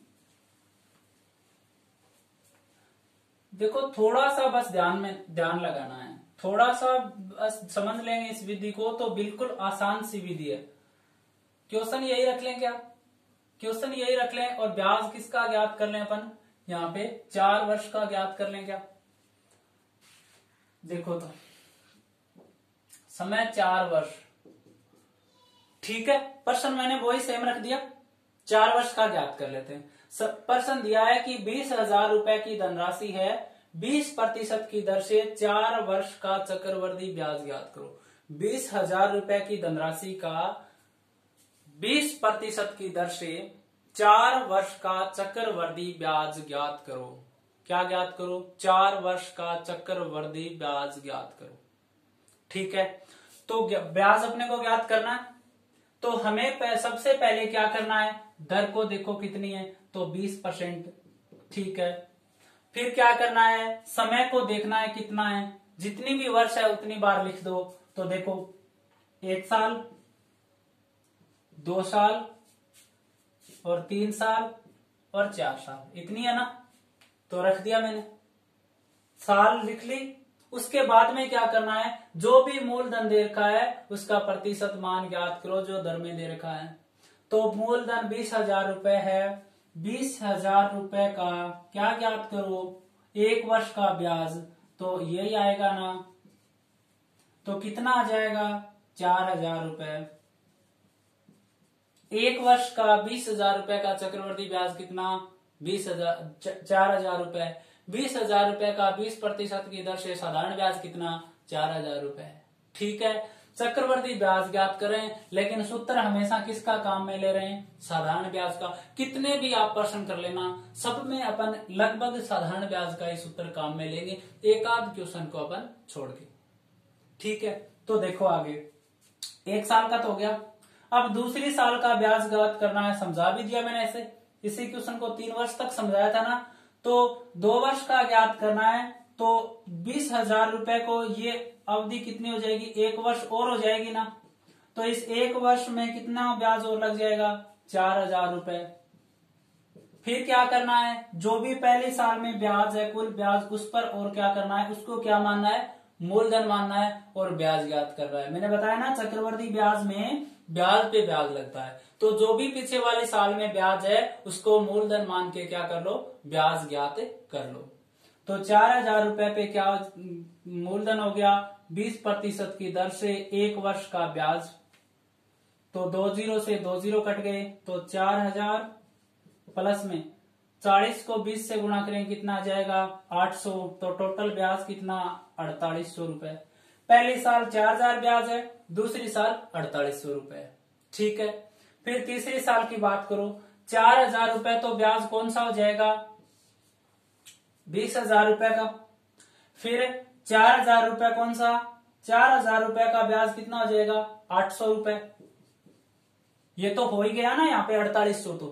देखो, थोड़ा सा बस ध्यान में ध्यान लगाना है। थोड़ा सा बस समझ लेंगे इस विधि को तो बिल्कुल आसान सी विधि है। क्वेश्चन यही रख लें क्या? क्वेश्चन यही रख लें, और ब्याज किसका ज्ञात कर लें अपन? यहाँ पे चार वर्ष का ज्ञात कर लें क्या? देखो तो। समय चार वर्ष। ठीक है? प्रश्न मैंने वही सेम रख दिया। चार वर्ष का ज्ञात कर लेते हैं। प्रश्न दिया है कि बीस हज़ार रुपए की धनराशि है। बीस प्रतिशत की दर से चार वर्ष का चक्रवर्ती ब्याज ज्ञात करो। बीस हज़ार रुपए की धनराशि का बीस प्रतिशत की दर से चार वर्ष का चक्रवर्ती ब्याज ज्ञात करो। क्या ज्ञात करो? चार वर्ष का चक्रवर्ती ब्याज ज्ञात करो। ठीक है? तो ब्याज अपने को ज्ञात करना है। तो हमें सबसे पहले क्या करना है? दर को देखो कितनी है। तो 20 परसेंट ठीक है। फिर क्या करना है? समय को देखना है कितना है। जितनी भी वर्ष है, उतनी बार लिख दो। तो देखो, एक साल, दो साल, और तीन साल, और चार साल। इतनी है ना? तो रख दिया मैंने। साल लिख ली। उसके बाद में क्या करना है? जो भी मूलधन दे रखा है, उसका प्रतिशत मान ज्ञात करो, जो दर में दे रखा है। तो मूलधन बीस हज़ार रुपए है। बीस हज़ार रुपए का क्या ज्ञात करो? एक वर्ष का ब्याज तो यही आएगा ना। तो कितना आ जाएगा? चार हज़ार रुपए। एक वर्ष का बीस हज़ार रुपए का चक्रवर्ती ब्याज कितना? बीस हज़ार चार हज़ार रुपए। बीस हज़ार रुपए का बीस प्रतिशत की दर से साधारण ब्याज कितना? चार हज़ार रुपए। ठीक है? चक्रवर्ती ब्याज ज्ञात करें, लेकिन सूत्र हमेशा किसका काम में ले रहे हैं? साधारण ब्याज का। कितने भी आप प्रश्न कर लेना, सब में अपन लगभग साधारण ब्याज का ही सूत्र काम में लेंगे एक आध क्वेश्चन को अपन छोड़ के। ठीक है तो देखो आगे। एक साल का तो हो गया। अब दूसरी साल का ब्याज ज्ञात करना है, समझा भी दिया मैंने ऐसे इसी क्वेश्चन को तीन वर्ष तक समझाया था ना तो दो वर्ष का ज्ञात करना है तो बीस हज़ार रुपए को ये अवधि कितनी हो जाएगी? एक वर्ष और हो जाएगी ना। तो इस एक वर्ष में कितना ब्याज और लग जाएगा? चार हज़ार रुपए। फिर क्या करना है? जो भी पहले साल में ब्याज है, कुल ब्याज उस पर और क्या करना है? उसको क्या मानना है? मूलधन मानना है और ब्याज ज्ञात कर रहा है। मैंने बताया ना, चक्रवर्ती ब्याज में ब्याज पे ब्याज लगता है। तो जो भी पीछे वाले साल में ब्याज है, उसको मूलधन मान के क्या कर लो? ब्याज ज्ञात कर लो। तो चार हज़ार रुपए पे क्या मूलधन हो गया? बीस प्रतिशत की दर से एक वर्ष का ब्याज। तो दो ज़ीरो से दो ज़ीरो कट गए। तो चार हज़ार प्लस में चालीस को बीस से गुणा करें, कितना आ जाएगा? आठ सौ। तो टोटल ब्याज कितना? अड़तालीस सौ रुपये पहले साल चार हज़ार ब्याज है, दूसरी साल अड़तालीस सौ रुपये ठीक है? फिर तीसरी साल की बात करो। चार हज़ार रुपये तो ब्याज कौन सा हो जाएगा? बीस हज़ार रुपये का। फिर चार हज़ार रुपए कौन सा? चार हज़ार रुपए का ब्याज कितना हो जाएगा? आठ सौ रुपए। ये तो हो ही गया ना यहाँ पे अड़तालीस सौ तो।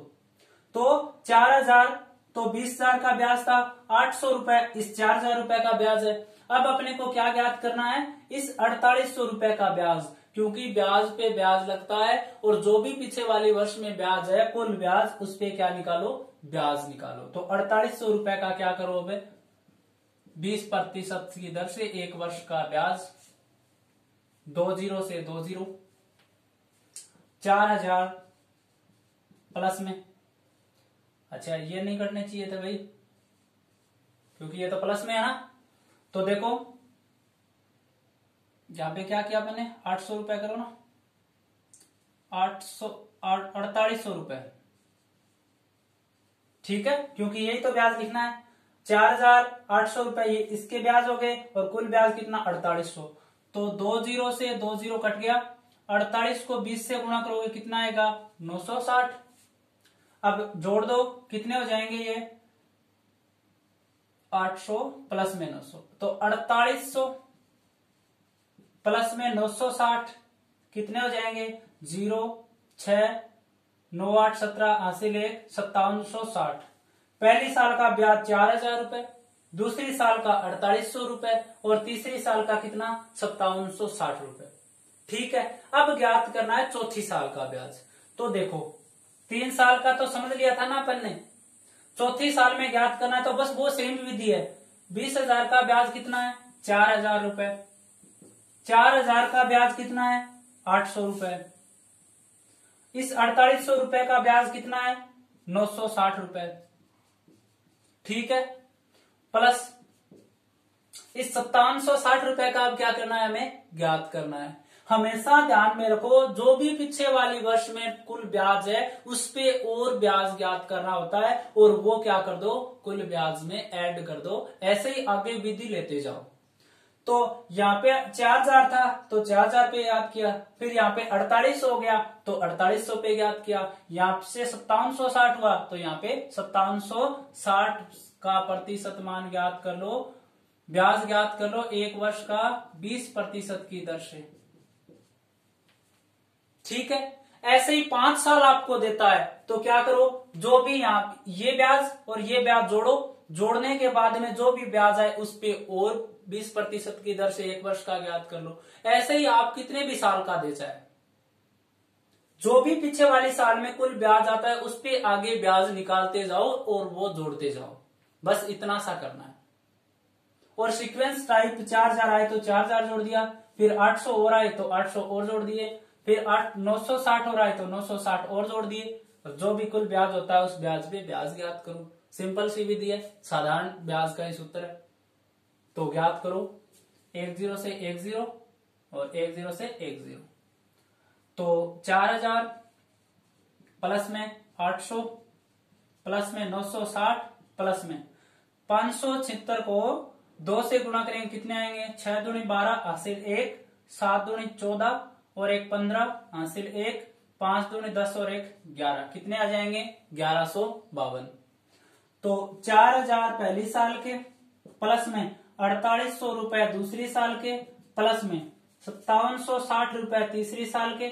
तो चार हज़ार तो बीस हज़ार का ब्याज था, आठ सौ रुपए। इस चार हज़ार रुपए का ब्याज है। अब अपने को क्या ज्ञात करना है? इस अड़तालीस सौ रुपए का ब्याज, क्योंकि ब्याज पे ब्याज लगता है, और जो भी पीछे वाले वर्ष में ब्याज है, कुल ब्याज उस पे क्या निकालो? ब्याज निकालो। तो अड़तालीस सौ रुपए का क्या करो अब? बीस प्रतिशत की दर से एक वर्ष का ब्याज, दो ज़ीरो से दो ज़ीरो। चार हज़ार प्लस में। अच्छा ये नहीं करने चाहिए थे भाई, क्योंकि ये तो प्लस में है ना। तो देखो, यहाँ पे क्या किया मैंने? आठ सौ रुपए करो ना। आठ सौ अड़तालीस सौ रुपए। ठीक है? क्योंकि यही तो ब्याज लिखना है। चार हज़ार आठ सौ रुपए, ये इसके ब्याज हो गए और कुल ब्याज कितना? अड़तालीस सौ। तो दो ज़ीरो से दो ज़ीरो कट गया। अड़तालीस को बीस से गुणा करोगे, कितना आएगा? नौ सौ साठ। अब जोड़ दो, कितने हो जाएँगे ये? 800 प्लस में 900 तो 4800 प्लस में 960 कितने हो जाएँगे? ज़ीरो छ नौ आठ सत्रह हासिल एक सत्तावन सौ साठ। पहली साल का ब्याज चार हज़ार रूपए, दूसरी साल का अड़तालीस सौ रूपए और तीसरी साल का कितना? सत्तावन सौ साठ रूपए। ठीक है, अब ज्ञात करना है चौथी साल का ब्याज। तो देखो, तीन साल का तो समझ लिया था ना अपन ने। चौथी साल में ज्ञात करना है तो बस वो सेम विधि है। बीस हज़ार का ब्याज कितना है? चार हज़ार रुपए। चार हज़ार का ब्याज कितना है? आठ सौ रुपए। इस अड़तालीस सौ रुपए का ब्याज कितना है? नौ सौ साठ रुपए। ठीक है? प्लस इस सत्तावन सौ साठ रुपए का अब क्या करना है हमें? ज्ञात करना है। हमेशा ध्यान में रखो, जो भी पीछे वाली वर्ष में कुल ब्याज है, उस पे और ब्याज ज्ञात करना होता है, और वो क्या कर दो? कुल ब्याज में ऐड कर दो। ऐसे ही आगे विधि लेते जाओ। तो यहाँ पे चार हज़ार था तो चार हज़ार पे याद किया, फिर यहाँ पे अड़तालीस हो गया तो अड़तालीस सौ पे याद किया, यहाँ से सत्तावन सौ साठ हुआ तो यहाँ पे सत्तावन सौ साठ का प्रतिशत मान ज्ञात कर लो, ब्याज ज्ञात कर लो, एक वर्ष का बीस प्रतिशत की दर से। ठीक है? ऐसे ही पाँच साल आपको देता है तो क्या करो, जो भी यहाँ, ये ब्याज और ये ब्याज जोड़ो, जोड़ने के बाद में जो भी ब्याज आए, उस पे और 20 प्रतिशत की दर से एक वर्ष का ज्ञात कर लो। ऐसे ही आप कितने भी साल का दे जाए जो भी पीछे वाले साल में कुल ब्याज आता है, उस पे आगे ब्याज निकालते जाओ और वो जोड़ते जाओ। बस इतना सा करना है। और सीक्वेंस टाइप चार हज़ार आए तो चार हज़ार जोड़ दिया, फिर आठ सौ और आए तो आठ सौ और जोड़ दिए, फिर आठ, नौ सौ साठ रहा है तो नौ सौ साठ और जोड़ दिए। और जो भी कुल ब्याज होता है, उस ब्याज पे ब्याज ज्ञात करो। सिंपल सी विधि है, साधारण ब्याज का ही सूत्र है। तो ज्ञात करो, एक ज़ीरो से एक ज़ीरो और एक ज़ीरो से एक ज़ीरो। तो चार हज़ार प्लस में आठ सौ, प्लस में नौ सौ साठ, प्लस में पाँच सौ छिहत्तर को दो से गुणा करेंगे कितने आएँगे? छह दूनी बारह, हासिल एक, सात दूनी चौदह और एक पंद्रह, हासिल एक, पाँच दूनी दस और एक ग्यारह। कितने आ जाएँगे? ग्यारह सो बावन। तो चार हज़ार पहली साल के, प्लस में अड़तालीस सौ रुपए दूसरी साल के, प्लस में। सत्तावन सौ साठ रुपए तीसरी साल के,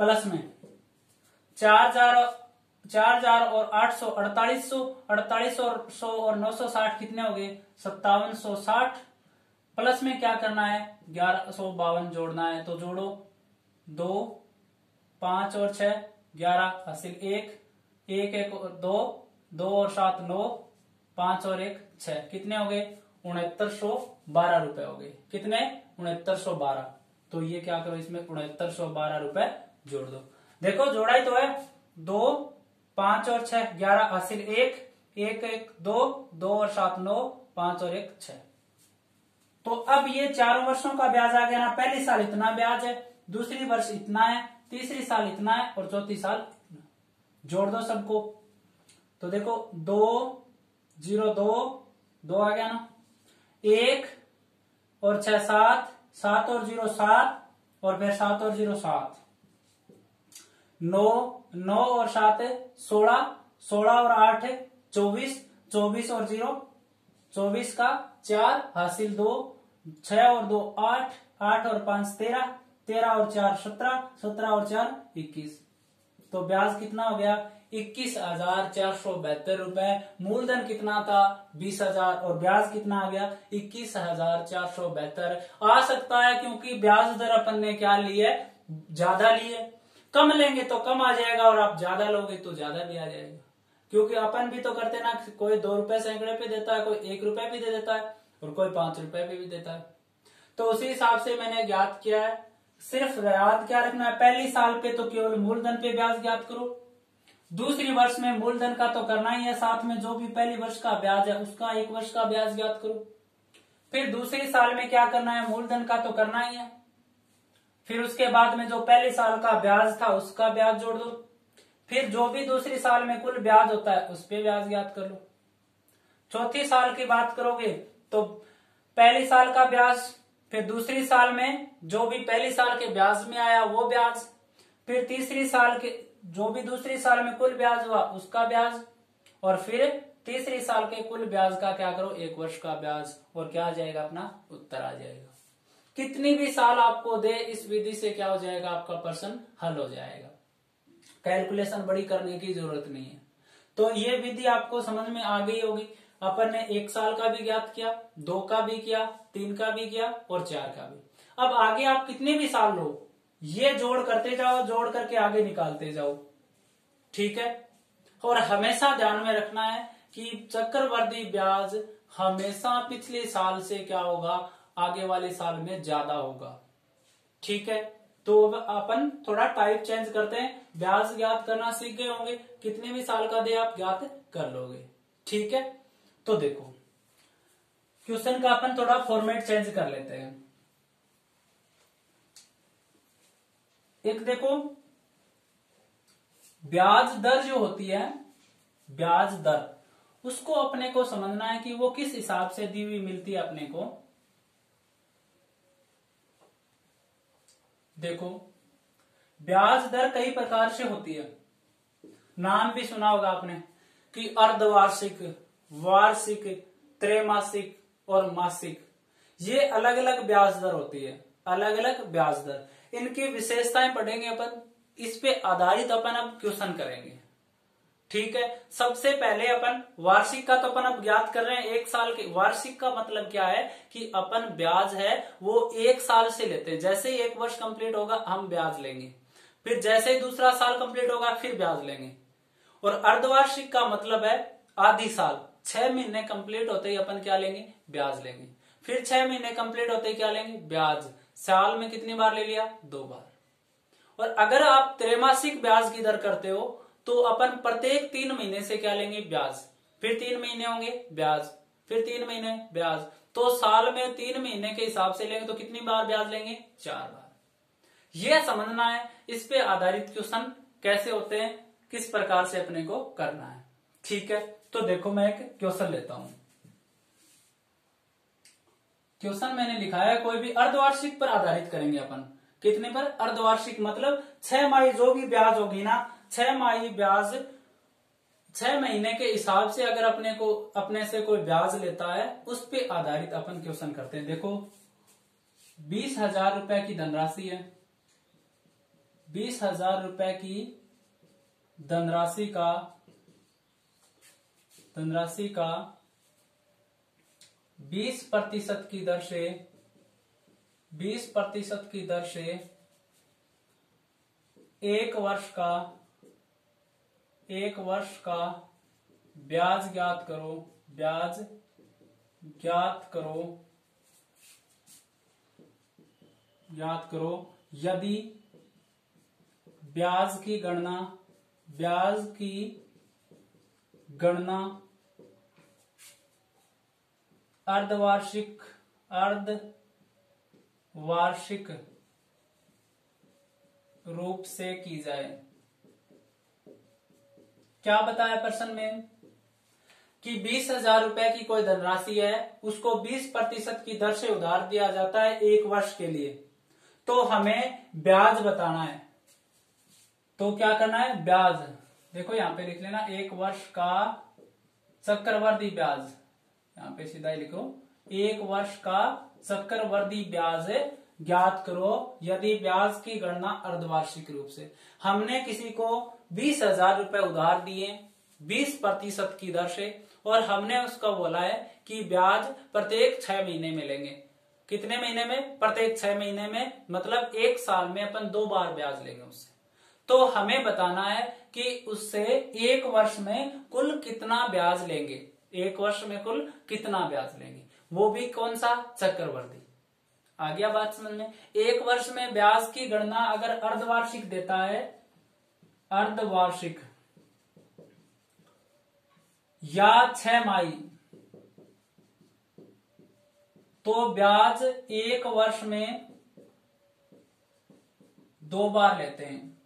प्लस में। चार हज़ार चार हज़ार और आठ सौ अड़तालीस सौ, अड़तालीस और सौ और नौ सौ साठ कितने हो गए? सत्तावन सौ साठ। प्लस में क्या करना है? ग्यारह सौ बावन जोड़ना है तो जोड़ो। दो, पाँच और छ ग्यारह, हासिल एक। एक एक और दो दो और सात, नौ, पाँच और एक छ कितने हो गए? उनहत्तर सौ बारह रुपए हो गए। कितने? उनहत्तर सौ बारह। तो ये क्या करो इसमें? उनहत्तर सौ बारह रुपए जोड़ दो। देखो जोड़ा ही तो है। दो, पाँच और छह। ग्यारह हासिल एक। एक एक, दो। दो और सात, नौ। पाँच और एक, छह। तो अब ये चारों वर्षों का ब्याज आ गया ना। पहली साल इतना ब्याज है। दूसरी वर्ष इतना है। तीसरी साल इतना है। और चौथी साल जोड़ दो सबको। तो देखो, दो, ज़ीरो दो। दो आ गया ना। एक और छह सात सात और ज़ीरो सात, और फिर सात और ज़ीरो सात। नौ नौ और सात, सोलह सोलह और आठ, चौबीस चौबीस और ज़ीरो। चौबीस का चार, हासिल दो, छह और दो, आठ आठ और पाँच, तेरह तेरह और चार, सत्रह सत्रह और चार, इक्कीस। तो ब्याज कितना हो गया? इक्कीस हज़ार चार सौ बहत्तर रुपए। मूलधन कितना था? बीस हज़ार। और ब्याज कितना आ गया? इक्कीस हज़ार चार सौ बहत्तर। आ सकता है क्योंकि ब्याज दर अपन ने क्या ली है? ज़्यादा ली है। कम लेंगे तो कम आ जाएगा और आप ज़्यादा लोगे तो ज़्यादा भी आ जाएगा। क्योंकि अपन भी तो करते ना, कोई दो रुपए सैकड़े पे देता है, कोई एक रुपए भी दे देता है, और कोई पाँच रुपए पे भी देता है। तो उसी हिसाब से मैंने ज्ञात किया है। सिर्फ़ याद क्या रखना है? पहली साल पे तो केवल मूलधन पे ब्याज ज्ञात करो। दूसरी वर्ष में मूलधन का तो करना ही है, साथ में जो भी पहली वर्ष का ब्याज है, उसका एक वर्ष का ब्याज ज्ञात करो। फिर दूसरी साल में क्या करना है? मूलधन का तो करना ही है। फिर उसके बाद में जो पहले साल का ब्याज था, उसका ब्याज जोड़ दो। फिर जो भी दूसरी साल में कुल ब्याज होता है, उस पर ब्याज ज्ञात कर लो। चौथी साल की बात करोगे तो पहली साल का ब्याज, फिर दूसरी साल में जो भी पहली साल के ब्याज में आया, वो ब्याज, फिर तीसरी साल के जो भी दूसरे साल में कुल ब्याज हुआ, उसका ब्याज, और फिर तीसरे साल के कुल ब्याज का क्या करो? एक वर्ष का ब्याज, और क्या आ जाएगा अपना? उत्तर आ जाएगा। कितनी भी साल आपको दे, इस विधि से क्या हो जाएगा? आपका प्रश्न हल हो जाएगा। कैलकुलेशन बड़ी करने की ज़रूरत नहीं है। तो ये विधि आपको समझ में आ गई होगी। अपन ने एक साल का भी ज्ञात किया, दो का भी किया, तीन का भी किया, और चार का भी। अब आगे आप कितने भी साल लो ये जोड़ करते जाओ, जोड़ करके आगे निकालते जाओ। ठीक है? और हमेशा ध्यान में रखना है कि चक्रवर्ती ब्याज हमेशा पिछले साल से क्या होगा? आगे वाले साल में ज़्यादा होगा। ठीक है? तो अब अपन थोड़ा टाइप चेंज करते हैं। ब्याज ज्ञात करना सीख गए होंगे। कितने भी साल का दे आप, ज्ञात कर लोगे। ठीक है? तो देखो, क्वेश्चन का अपन थोड़ा फॉर्मेट चेंज कर लेते हैं। एक देखो, ब्याज दर जो होती है, ब्याज दर, उसको अपने को समझना है कि वो किस हिसाब से दी हुई मिलती है अपने को। देखो, ब्याज दर कई प्रकार से होती है। नाम भी सुना होगा आपने कि अर्धवार्षिक, वार्षिक, त्रैमासिक और मासिक, ये अलग अलग ब्याज दर होती है। अलग अलग ब्याज दर। इनकी विशेषताएँ पढ़ेंगे अपन, इस पे आधारित अपन अब क्वेश्चन करेंगे। ठीक है? सबसे पहले अपन वार्षिक का तो अपन अब ज्ञात कर रहे हैं, एक साल के, वार्षिक का मतलब क्या है? कि अपन ब्याज है, वो एक साल से लेते हैं। जैसे ही एक वर्ष कंप्लीट होगा, हम ब्याज लेंगे। फिर जैसे ही दूसरा साल कंप्लीट होगा, फिर ब्याज लेंगे। और अर्धवार्षिक का मतलब है आधी साल। छह महीने कंप्लीट होते ही अपन क्या लेंगे? ब्याज लेंगे। फिर छह महीने कंप्लीट होते ही क्या लेंगे? ब्याज। साल में कितनी बार ले लिया? दो बार। और अगर आप त्रैमासिक ब्याज की दर करते हो तो अपन प्रत्येक तीन महीने से क्या लेंगे? ब्याज। फिर तीन महीने होंगे? ब्याज। फिर तीन महीने? ब्याज। तो साल में तीन महीने के हिसाब से लेंगे तो कितनी बार ब्याज लेंगे? चार बार। यह समझना है, इस पे आधारित क्वेश्चन कैसे होते हैं, किस प्रकार से अपने को करना है। ठीक है? तो देखो मैं एक क्वेश्चन लेता हूँ। क्वेश्चन मैंने लिखा है, कोई भी अर्धवार्षिक पर आधारित करेंगे अपन। कितने पर? अर्धवार्षिक मतलब छह माही जो भी ब्याज होगी ना? छह माही ब्याज, छह महीने के हिसाब से अगर अपने को, अपने से कोई ब्याज लेता है, उस पर आधारित अपन क्वेश्चन करते हैं। देखो, बीस हज़ार रुपए की धनराशि है। बीस हज़ार रुपए की धनराशि का धनराशि का 20 प्रतिशत की दर से 20 प्रतिशत की दर से एक वर्ष का, एक वर्ष का ब्याज ज्ञात करो, ब्याज ज्ञात करो ज्ञात करो। यदि ब्याज की गणना, ब्याज की गणना अर्धवार्षिक अर्ध वार्षिक रूप से की जाए। क्या बताया प्रश्न में? कि बीस हज़ार रुपए की कोई धनराशि है, उसको बीस प्रतिशत की दर से उधार दिया जाता है एक वर्ष के लिए। तो हमें ब्याज बताना है। तो क्या करना है? ब्याज। देखो यहाँ पे लिख लेना, एक वर्ष का चक्रवर्ती ब्याज। यहाँ पे सीधा ही लिखो, एक वर्ष का चक्रवर्ती ब्याज ज्ञात करो यदि ब्याज की गणना अर्धवार्षिक रूप से। हमने किसी को बीस हज़ार रूपए उधार दिए, बीस प्रतिशत की दर से, और हमने उसका बोला है कि ब्याज प्रत्येक छह महीने मिलेंगे। कितने महीने में? प्रत्येक छह महीने में मतलब एक साल में अपन दो बार ब्याज लेंगे उससे। तो हमें बताना है कि उससे एक वर्ष में कुल कितना ब्याज लेंगे? एक वर्ष में कुल कितना ब्याज लेंगे? वो भी कौन सा? चक्रवर्ती। आ गया बात समझ में? एक वर्ष में ब्याज की गणना अगर अर्धवार्षिक देता है, अर्धवार्षिक, या छह माई तो ब्याज एक वर्ष में दो बार लेते हैं।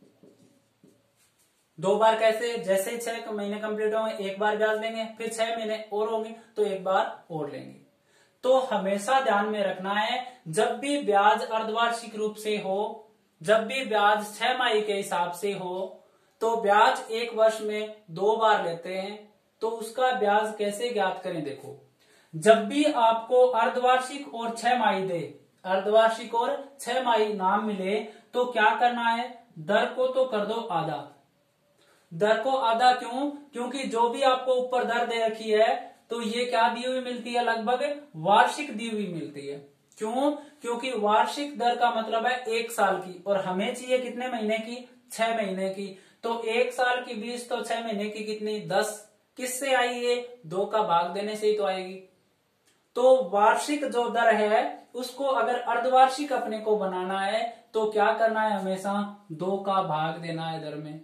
दो बार कैसे, जैसे ही छह महीने कंप्लीट होंगे, एक बार ब्याज लेंगे, फिर छह महीने और होंगे तो एक बार और लेंगे। तो हमेशा ध्यान में रखना है, जब भी ब्याज अर्धवार्षिक रूप से हो, जब भी ब्याज छह माही के हिसाब से हो तो ब्याज एक वर्ष में दो बार लेते हैं तो उसका ब्याज कैसे ज्ञात करें देखो। जब भी आपको अर्धवार्षिक और छह माही दे, अर्धवार्षिक और छह माही नाम मिले तो क्या करना है? दर को तो कर दो आधा। दर को आधा क्यों? क्योंकि जो भी आपको ऊपर दर दे रखी है तो ये क्या दी हुई मिलती है? लगभग वार्षिक दी हुई मिलती है। क्यों? क्योंकि वार्षिक दर का मतलब है एक साल की, और हमें चाहिए कितने महीने की? छह महीने की। तो एक साल की बीस तो छह महीने की कितनी? दस। किससे आई ये? दो का भाग देने से ही तो आएगी। तो वार्षिक जो दर है, उसको अगर अर्धवार्षिक अपने को बनाना है तो क्या करना है हमेशा? दो का भाग देना है दर में।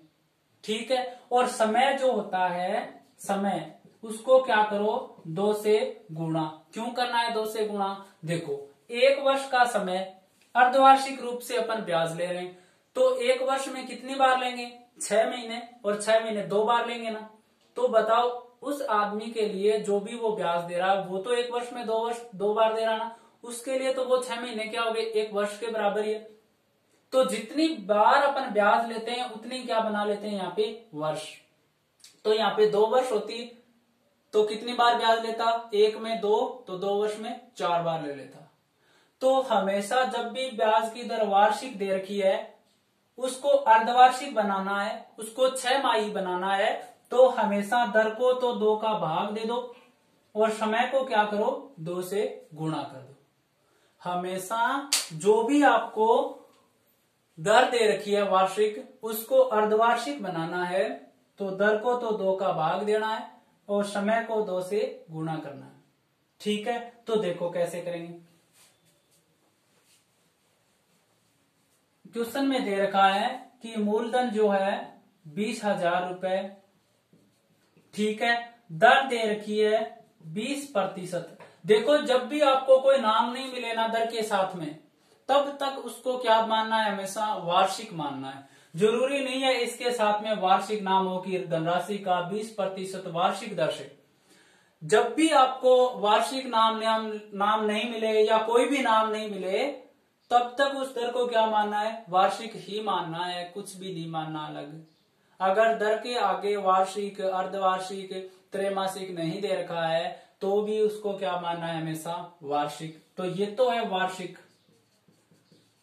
ठीक है? और समय जो होता है, समय, उसको क्या करो? दो से गुणा। क्यों करना है दो से गुणा? देखो, एक वर्ष का समय, अर्धवार्षिक रूप से अपन ब्याज ले रहे हैं। तो एक वर्ष में कितनी बार लेंगे? छह महीने। और छह महीने दो बार लेंगे ना। तो बताओ, उस आदमी के लिए जो भी वो ब्याज दे रहा है, वो तो एक वर्ष में दो वर्ष, दो बार दे रहा ना। उसके लिए तो वो छह महीने क्या हो गए? एक वर्ष के बराबर ही है। तो जितनी बार अपन ब्याज लेते हैं, उतनी क्या बना लेते हैं यहाँ पे? वर्ष। तो यहाँ पे दो वर्ष होती तो कितनी बार ब्याज लेता? एक में दो तो दो वर्ष में चार बार ले लेता। तो हमेशा जब भी ब्याज की दर वार्षिक दे रखी है, उसको अर्धवार्षिक बनाना है, उसको छह माही बनाना है तो हमेशा दर को तो दो का भाग दे दो, और समय को क्या करो? दो से गुणा कर दो। हमेशा जो भी आपको दर दे रखी है वार्षिक, उसको अर्धवार्षिक बनाना है तो दर को तो दो का भाग देना है, और समय को दो से गुणा करना है। ठीक है? तो देखो कैसे करेंगे। क्वेश्चन में दे रखा है कि मूलधन जो है, बीस हज़ार रुपए। ठीक है? दर दे रखी है बीस प्रतिशत। देखो, जब भी आपको कोई नाम नहीं मिले ना दर के साथ में तब तक उसको क्या मानना है? हमेशा वार्षिक मानना है। ज़रूरी नहीं है इसके साथ में वार्षिक नाम हो कि धनराशि का 20 प्रतिशत वार्षिक दर से। जब भी आपको वार्षिक नाम नाम नाम नहीं मिले या कोई भी नाम नहीं मिले, तब तक उस दर को क्या मानना है? वार्षिक ही मानना है, कुछ भी नहीं मानना अलग। अगर दर के आगे वार्षिक, अर्धवार्षिक, त्रैमासिक नहीं दे रखा है तो भी उसको क्या मानना है? हमेशा वार्षिक। तो ये तो है वार्षिक।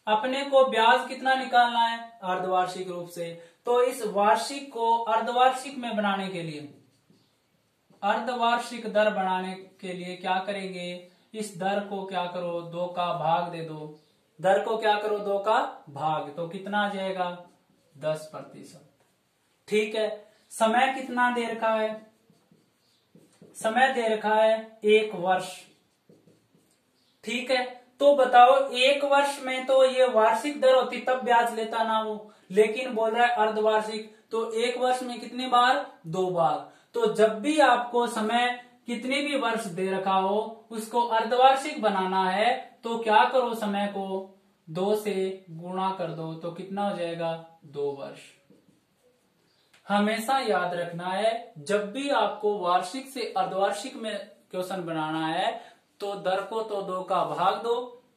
अपने को ब्याज कितना निकालना है अर्धवार्षिक रूप से? तो इस वार्षिक को अर्धवार्षिक में बनाने के लिए, अर्धवार्षिक दर बनाने के लिए क्या करेंगे? इस दर को क्या करो? दो का भाग दे दो। दर को क्या करो? दो का भाग। तो कितना आ जाएगा? दस प्रतिशत। ठीक है। समय कितना दे रखा है? समय दे रखा है एक वर्ष। ठीक है। तो बताओ, एक वर्ष में तो ये वार्षिक दर होती, तब ब्याज लेता ना वो। लेकिन बोल रहा है अर्धवार्षिक तो एक वर्ष में कितनी बार? दो बार। तो जब भी आपको समय कितनी भी वर्ष दे रखा हो, उसको अर्धवार्षिक बनाना है तो क्या करो समय को? दो से गुणा कर दो तो कितना हो जाएगा? दो वर्ष। हमेशा याद रखना है, जब भी आपको वार्षिक से अर्धवार्षिक में क्वेश्चन बनाना है तो दर को तो दो का भाग दो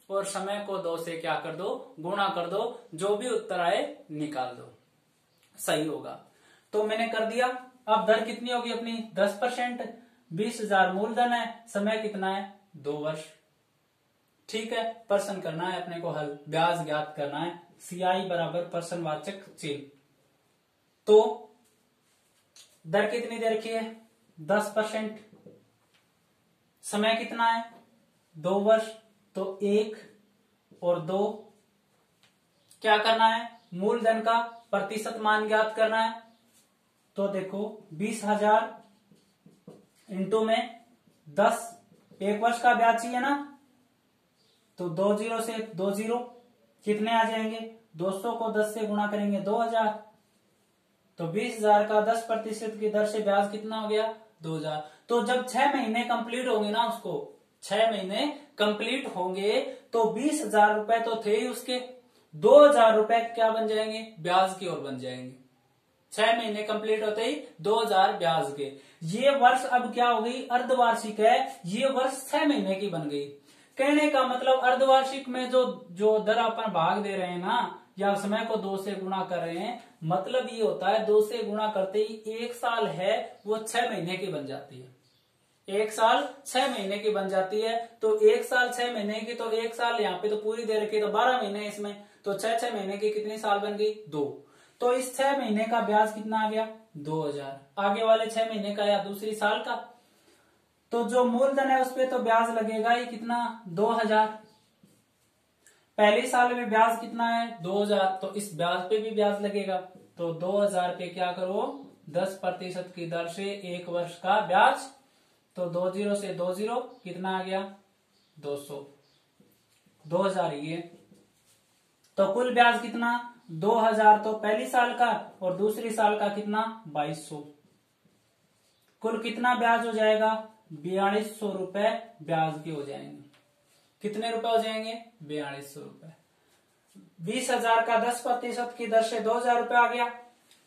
और समय को दो से क्या कर दो? गुणा कर दो। जो भी उत्तर आए, निकाल दो। सही होगा। तो मैंने कर दिया। अब दर कितनी होगी अपनी? दस परसेंट। बीस हज़ार मूलधन है। समय कितना है? दो वर्ष। ठीक है। प्रश्न करना है अपने को हल। ब्याज ज्ञात करना है। सीआई बराबर प्रश्नवाचक चिन्ह। तो दर कितनी दे रखी है? दस परसेंट। समय कितना है? दो वर्ष तो एक और दो। क्या करना है? मूलधन का प्रतिशत मान ज्ञात करना है। तो देखो, बीस हज़ार इंटू में दस, एक वर्ष का ब्याज चाहिए ना? तो दो ज़ीरो से दो ज़ीरो कितने आ जाएँगे? दो सौ को दस से गुणा करेंगे दो हज़ार। तो बीस हज़ार का दस प्रतिशत की दर से ब्याज कितना हो गया? दो हज़ार। तो जब छह महीने कंप्लीट होंगे ना उसको, छह महीने कंप्लीट होंगे तो बीस हज़ार रुपए तो थे ही उसके। दो हज़ार रुपए क्या बन जाएँगे? ब्याज की ओर बन जाएँगे। छह महीने कंप्लीट होते ही दो हज़ार ब्याज के। ये वर्ष अब क्या हो गई? अर्धवार्षिक है। ये वर्ष छह महीने की बन गई। कहने का मतलब अर्धवार्षिक में जो जो दर अपन भाग दे रहे हैं ना, या समय को दो से गुणा कर रहे हैं मतलब ये होता है दो से गुणा करते ही एक साल है, वो छह महीने की बन जाती है। एक साल छह महीने की बन जाती है। तो एक साल छह महीने की तो एक साल यहाँ पे तो पूरी दे रखी तो बारह महीने इसमें। तो छह छह महीने की कितनी साल बन गई? दो। तो इस छह महीने का ब्याज कितना आ गया? दो हज़ार। आगे वाले छह महीने का या दूसरी साल का? तो जो मूलधन है उस पर तो ब्याज लगेगा ही कितना? दो हज़ार। पहले साल में ब्याज कितना है? दो हज़ार। तो इस ब्याज पे भी ब्याज लगेगा। तो दो हज़ार पे क्या करो? दस प्रतिशत की दर से एक वर्ष का ब्याज तो दो ज़ीरो से दो ज़ीरो कितना आ गया? दो सौ। दो हज़ार ये। तो कुल ब्याज कितना? दो हज़ार। तो पहली साल का और दूसरी साल का कितना? बाईस सौ। कुल कितना ब्याज हो जाएगा? बयालीस सौ रुपए ब्याज के हो जाएँगे। कितने रुपए हो जाएँगे? बयालीस सौ रुपए। बीस हज़ार का दस प्रतिशत की दर से दो हज़ार रुपए आ गया।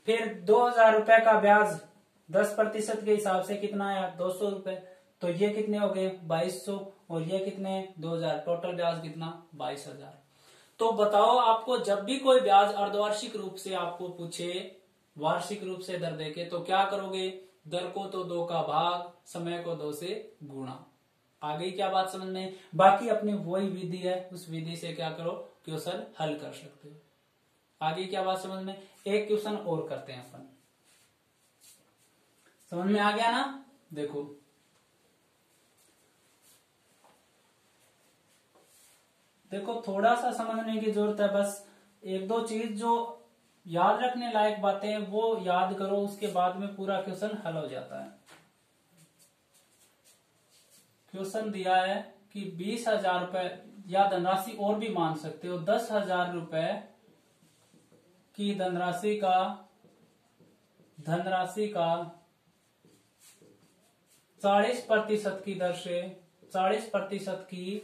फिर दो हज़ार रुपए का ब्याज दस प्रतिशत के हिसाब से कितना आया? दो सौ रुपए। तो ये कितने हो गए? बाईस सौ। और ये कितने दो हज़ार। टोटल ब्याज कितना? बाईस हज़ार। तो बताओ आपको, जब भी कोई ब्याज अर्धवार्षिक रूप से आपको पूछे, वार्षिक रूप से दर देके तो क्या करोगे? दर को तो दो का भाग, समय को दो से गुणा। आ गई क्या बात समझ में बाकी अपनी वही विधि है। उस विधि से क्या करो क्वेश्चन हल कर सकते हो। आगे क्या बात समझ में एक क्वेश्चन और करते हैं अपन। समझ में आ गया ना? देखो। देखो थोड़ा सा समझने की ज़रूरत है, बस एक दो चीज़ जो याद रखने लायक बातें हैं वो याद करो, उसके बाद में पूरा क्वेश्चन हल हो जाता है। क्वेश्चन दिया है कि बीस हज़ार रुपए या धनराशि और भी मान सकते हो। दस हज़ार रुपए की धनराशि का धनराशि का चालीस प्रतिशत की दर से, चालीस प्रतिशत की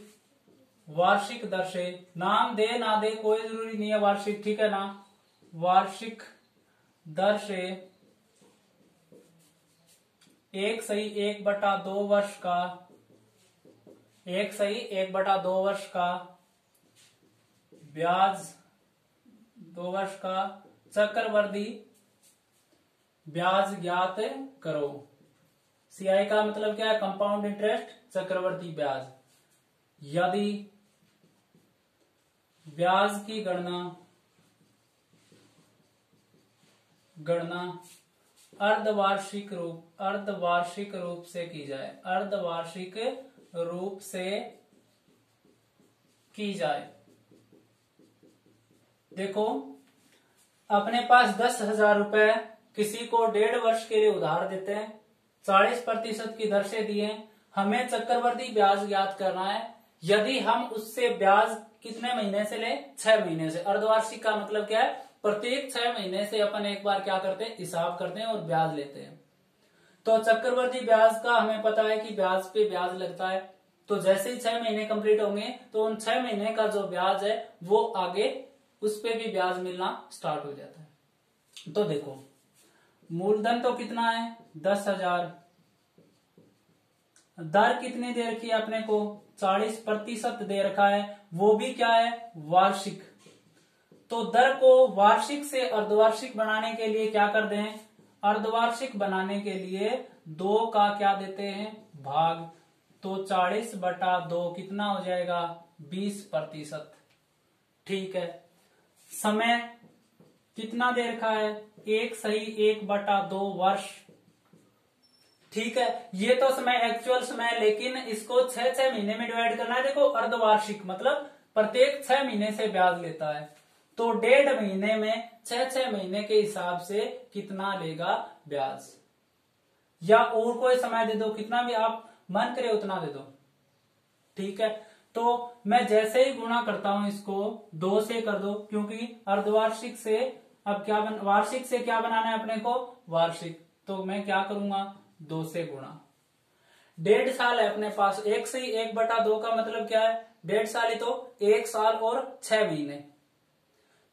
वार्षिक दर से। नाम दे, ना दे, कोई ज़रूरी नहीं है वार्षिक, ठीक है ना? वार्षिक दर से एक सही एक बटा दो वर्ष का, एक सही एक बटा दो वर्ष का ब्याज, दो वर्ष का चक्रवर्ती ब्याज ज्ञात करो। सीआई का मतलब क्या है? कंपाउंड इंटरेस्ट चक्रवर्ती ब्याज। यदि ब्याज की गणना गणना अर्धवार्षिक रूप अर्धवार्षिक रूप से की जाए, अर्धवार्षिक रूप से की जाए। देखो, अपने पास दस हज़ार रुपए, किसी को डेढ़ वर्ष के लिए उधार देते हैं चालीस प्रतिशत की दर से दिए, हमें चक्रवर्ती ब्याज ज्ञात करना है। यदि हम उससे ब्याज कितने महीने से ले? छह महीने से। अर्धवार्षिक का मतलब क्या है? प्रत्येक छह महीने से अपन एक बार क्या करते हैं? हिसाब करते हैं और ब्याज लेते हैं। तो चक्रवर्ती ब्याज का हमें पता है कि ब्याज पे ब्याज लगता है। तो जैसे ही छह महीने कंप्लीट होंगे तो उन छह महीने का जो ब्याज है, वो आगे उस पर भी ब्याज मिलना स्टार्ट हो जाता है। तो देखो मूलधन तो कितना है? दस हज़ार। दर कितनी दे रखी है अपने को? चालीस प्रतिशत दे रखा है। वो भी क्या है? वार्षिक। तो दर को वार्षिक से अर्धवार्षिक बनाने के लिए क्या कर दें? अर्धवार्षिक बनाने के लिए दो का क्या देते हैं? भाग। तो चालीस बटा दो कितना हो जाएगा? बीस प्रतिशत। ठीक है। समय कितना दे रखा है? एक सही, एक बटा दो वर्ष। ठीक है? ये तो समय एक्चुअल समय, लेकिन इसको छह छह महीने में डिवाइड करना है। देखो, अर्धवार्षिक मतलब प्रत्येक छह महीने से ब्याज लेता है। तो डेढ़ महीने में, छह छह महीने के हिसाब से कितना लेगा ब्याज? या और कोई समय दे दो, कितना भी आप मन करे उतना दे दो। ठीक है? तो मैं जैसे ही गुणा करता हूँ इसको, दो से कर दो, क्योंकि अर्धवार्षिक से अब क्या बन, वार्षिक से क्या बनाना है अपने को? वार्षिक। तो मैं क्या करूँगा? दो से गुणा। डेढ़ साल है अपने पास। एक से ही एक बटा दो का मतलब क्या है? डेढ़ साल ही तो एक साल और छह महीने।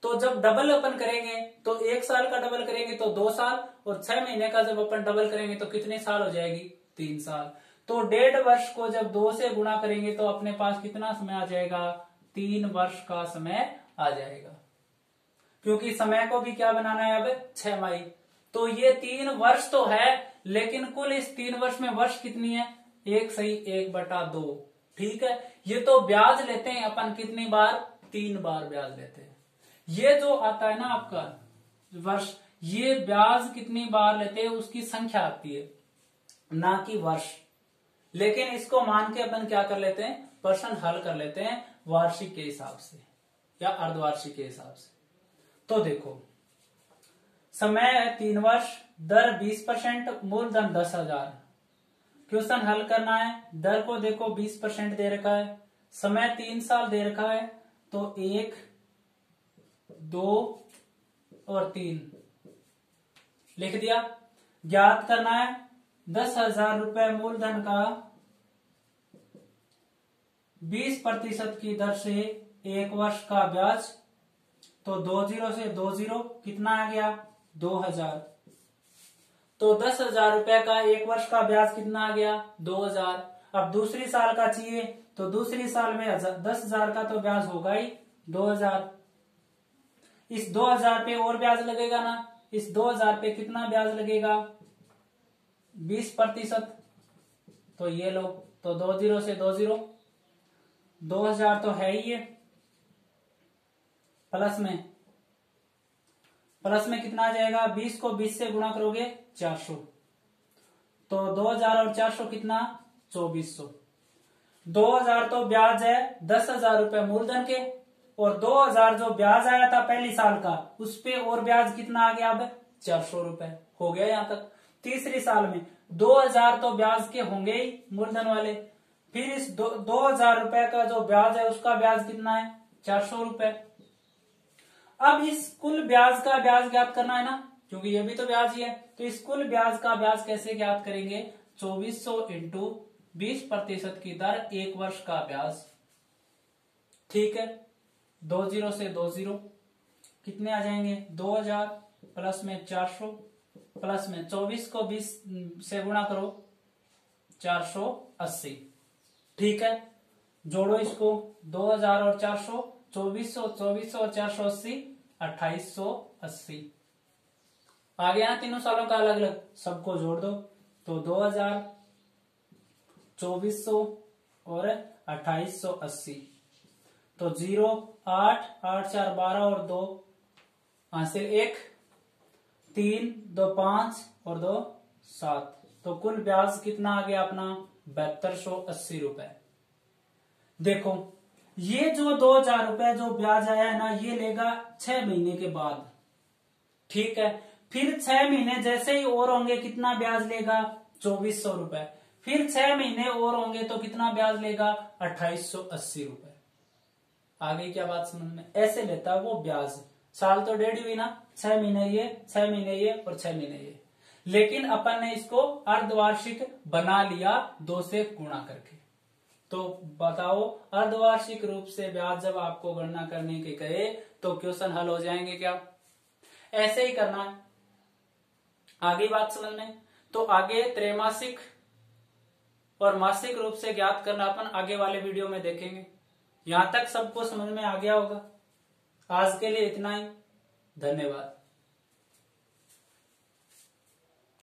तो जब डबल अपन करेंगे तो एक साल का डबल करेंगे तो दो साल और छह महीने का जब अपन डबल करेंगे तो कितने साल हो जाएगी? तीन साल। तो डेढ़ वर्ष को जब दो से गुणा करेंगे तो अपने पास कितना समय आ जाएगा? तीन वर्ष का समय आ जाएगा। क्योंकि समय को भी क्या बनाना है अब? छह माई। तो ये तीन वर्ष तो है, लेकिन कुल इस तीन वर्ष में वर्ष कितनी है? एक सही, एक बटा दो। ठीक है? ये तो ब्याज लेते हैं अपन, कितनी बार? तीन बार ब्याज लेते हैं। ये जो आता है ना आपका वर्ष, ये ब्याज कितनी बार लेते हैं? उसकी संख्या आती है, ना कि वर्ष। लेकिन इसको मान के अपन क्या कर लेते हैं? प्रश्न हल कर लेते हैं वार्षिक के हिसाब से, या अर्धवार्षिक के हिसाब से। तो देखो। समय है तीन वर्ष, दर बीस परसेंट मूलधन दस हज़ार। क्वेश्चन हल करना है, दर को देखो, बीस परसेंट दे रखा है। समय तीन साल दे रखा है तो एक, दो और तीन। लिख दिया। ज्ञात करना है, दस हज़ार रुपए मूलधन का बीस प्रतिशत की दर से एक वर्ष का ब्याज तो दो ज़ीरो से दो ज़ीरो कितना आ गया? दो हज़ार। तो दस हज़ार रुपए का एक वर्ष का ब्याज कितना आ गया? दो हज़ार। अब दूसरी साल का चाहिए तो दूसरी साल में दस हज़ार का तो ब्याज होगा ही, दो हज़ार। इस दो हज़ार पे और ब्याज लगेगा ना? इस दो हज़ार पे कितना ब्याज लगेगा? बीस प्रतिशत। तो ये लो तो दो ज़ीरो से दो ज़ीरो। दो हज़ार तो है ही ये प्लस में। प्लस में कितना आ जाएगा? बीस को बीस से गुणा करोगे चार सौ। तो दो हज़ार और चार सौ कितना? चौबीस सौ। दो हज़ार तो ब्याज है दस हज़ार रुपए मूलधन के, और दो हज़ार जो ब्याज आया था पहली साल का, उस पे और ब्याज कितना आ गया अब? चार सौ रुपए हो गया यहाँ तक। तीसरी साल में दो हज़ार तो ब्याज के होंगे ही मूलधन वाले। फिर इस दो हज़ार रुपए का जो ब्याज है, उसका ब्याज कितना है? चार सौ रुपए अब इस कुल ब्याज का ब्याज ज्ञात करना है ना, क्योंकि ये भी तो ब्याज ही है तो इस कुल ब्याज का ब्याज कैसे ज्ञात करेंगे? चौबीस सौ इंटू बीस प्रतिशत की दर एक वर्ष का ब्याज। ठीक है, दो ज़ीरो से दो ज़ीरो। कितने आ जाएँगे? दो हज़ार प्लस में चार सौ, प्लस में चौबीस को बीस से गुणा करो, चार सौ अस्सी। ठीक है, जोड़ो इसको, दो हज़ार और चार सौ चौबीस सौ चौबीस सौ चार सौ अस्सी, अट्ठाईस सौ अस्सी। आ गया तीनों सालों का अलग अलग, सबको जोड़ दो। तो दो हज़ार चौबीस सौ और अट्ठाईस सौ अस्सी। तो ज़ीरो, आठ आठ, चार, बारह और दो हासिल एक, तीन, दो, पाँच और दो, सात। तो कुल ब्याज कितना आ गया अपना? बहत्तर सौ अस्सी रुपए। देखो ये जो दो हज़ार रुपए जो ब्याज आया है ना, ये लेगा छह महीने के बाद। ठीक है? फिर छह महीने जैसे ही और होंगे, कितना ब्याज लेगा? चौबीस सौ रुपए। फिर छह महीने और होंगे तो कितना ब्याज लेगा? अट्ठाईस सौ अस्सी रुपए। आगे क्या बात समझ में? ऐसे लेता है वो ब्याज। साल तो डेढ़ हुई ना, छह महीने ये, छह महीने ये और छह महीने ये। लेकिन अपन ने इसको अर्धवार्षिक बना लिया, दो से गुणा करके। तो बताओ, अर्धवार्षिक रूप से ब्याज जब आपको गणना करने के कहे तो क्वेश्चन हल हो जाएँगे क्या? ऐसे ही करना है। आगे बात समझ में तो आगे त्रैमासिक और मासिक रूप से ज्ञात करना अपन आगे वाले वीडियो में देखेंगे। यहाँ तक सबको समझ में आ गया होगा। आज के लिए इतना ही। धन्यवाद।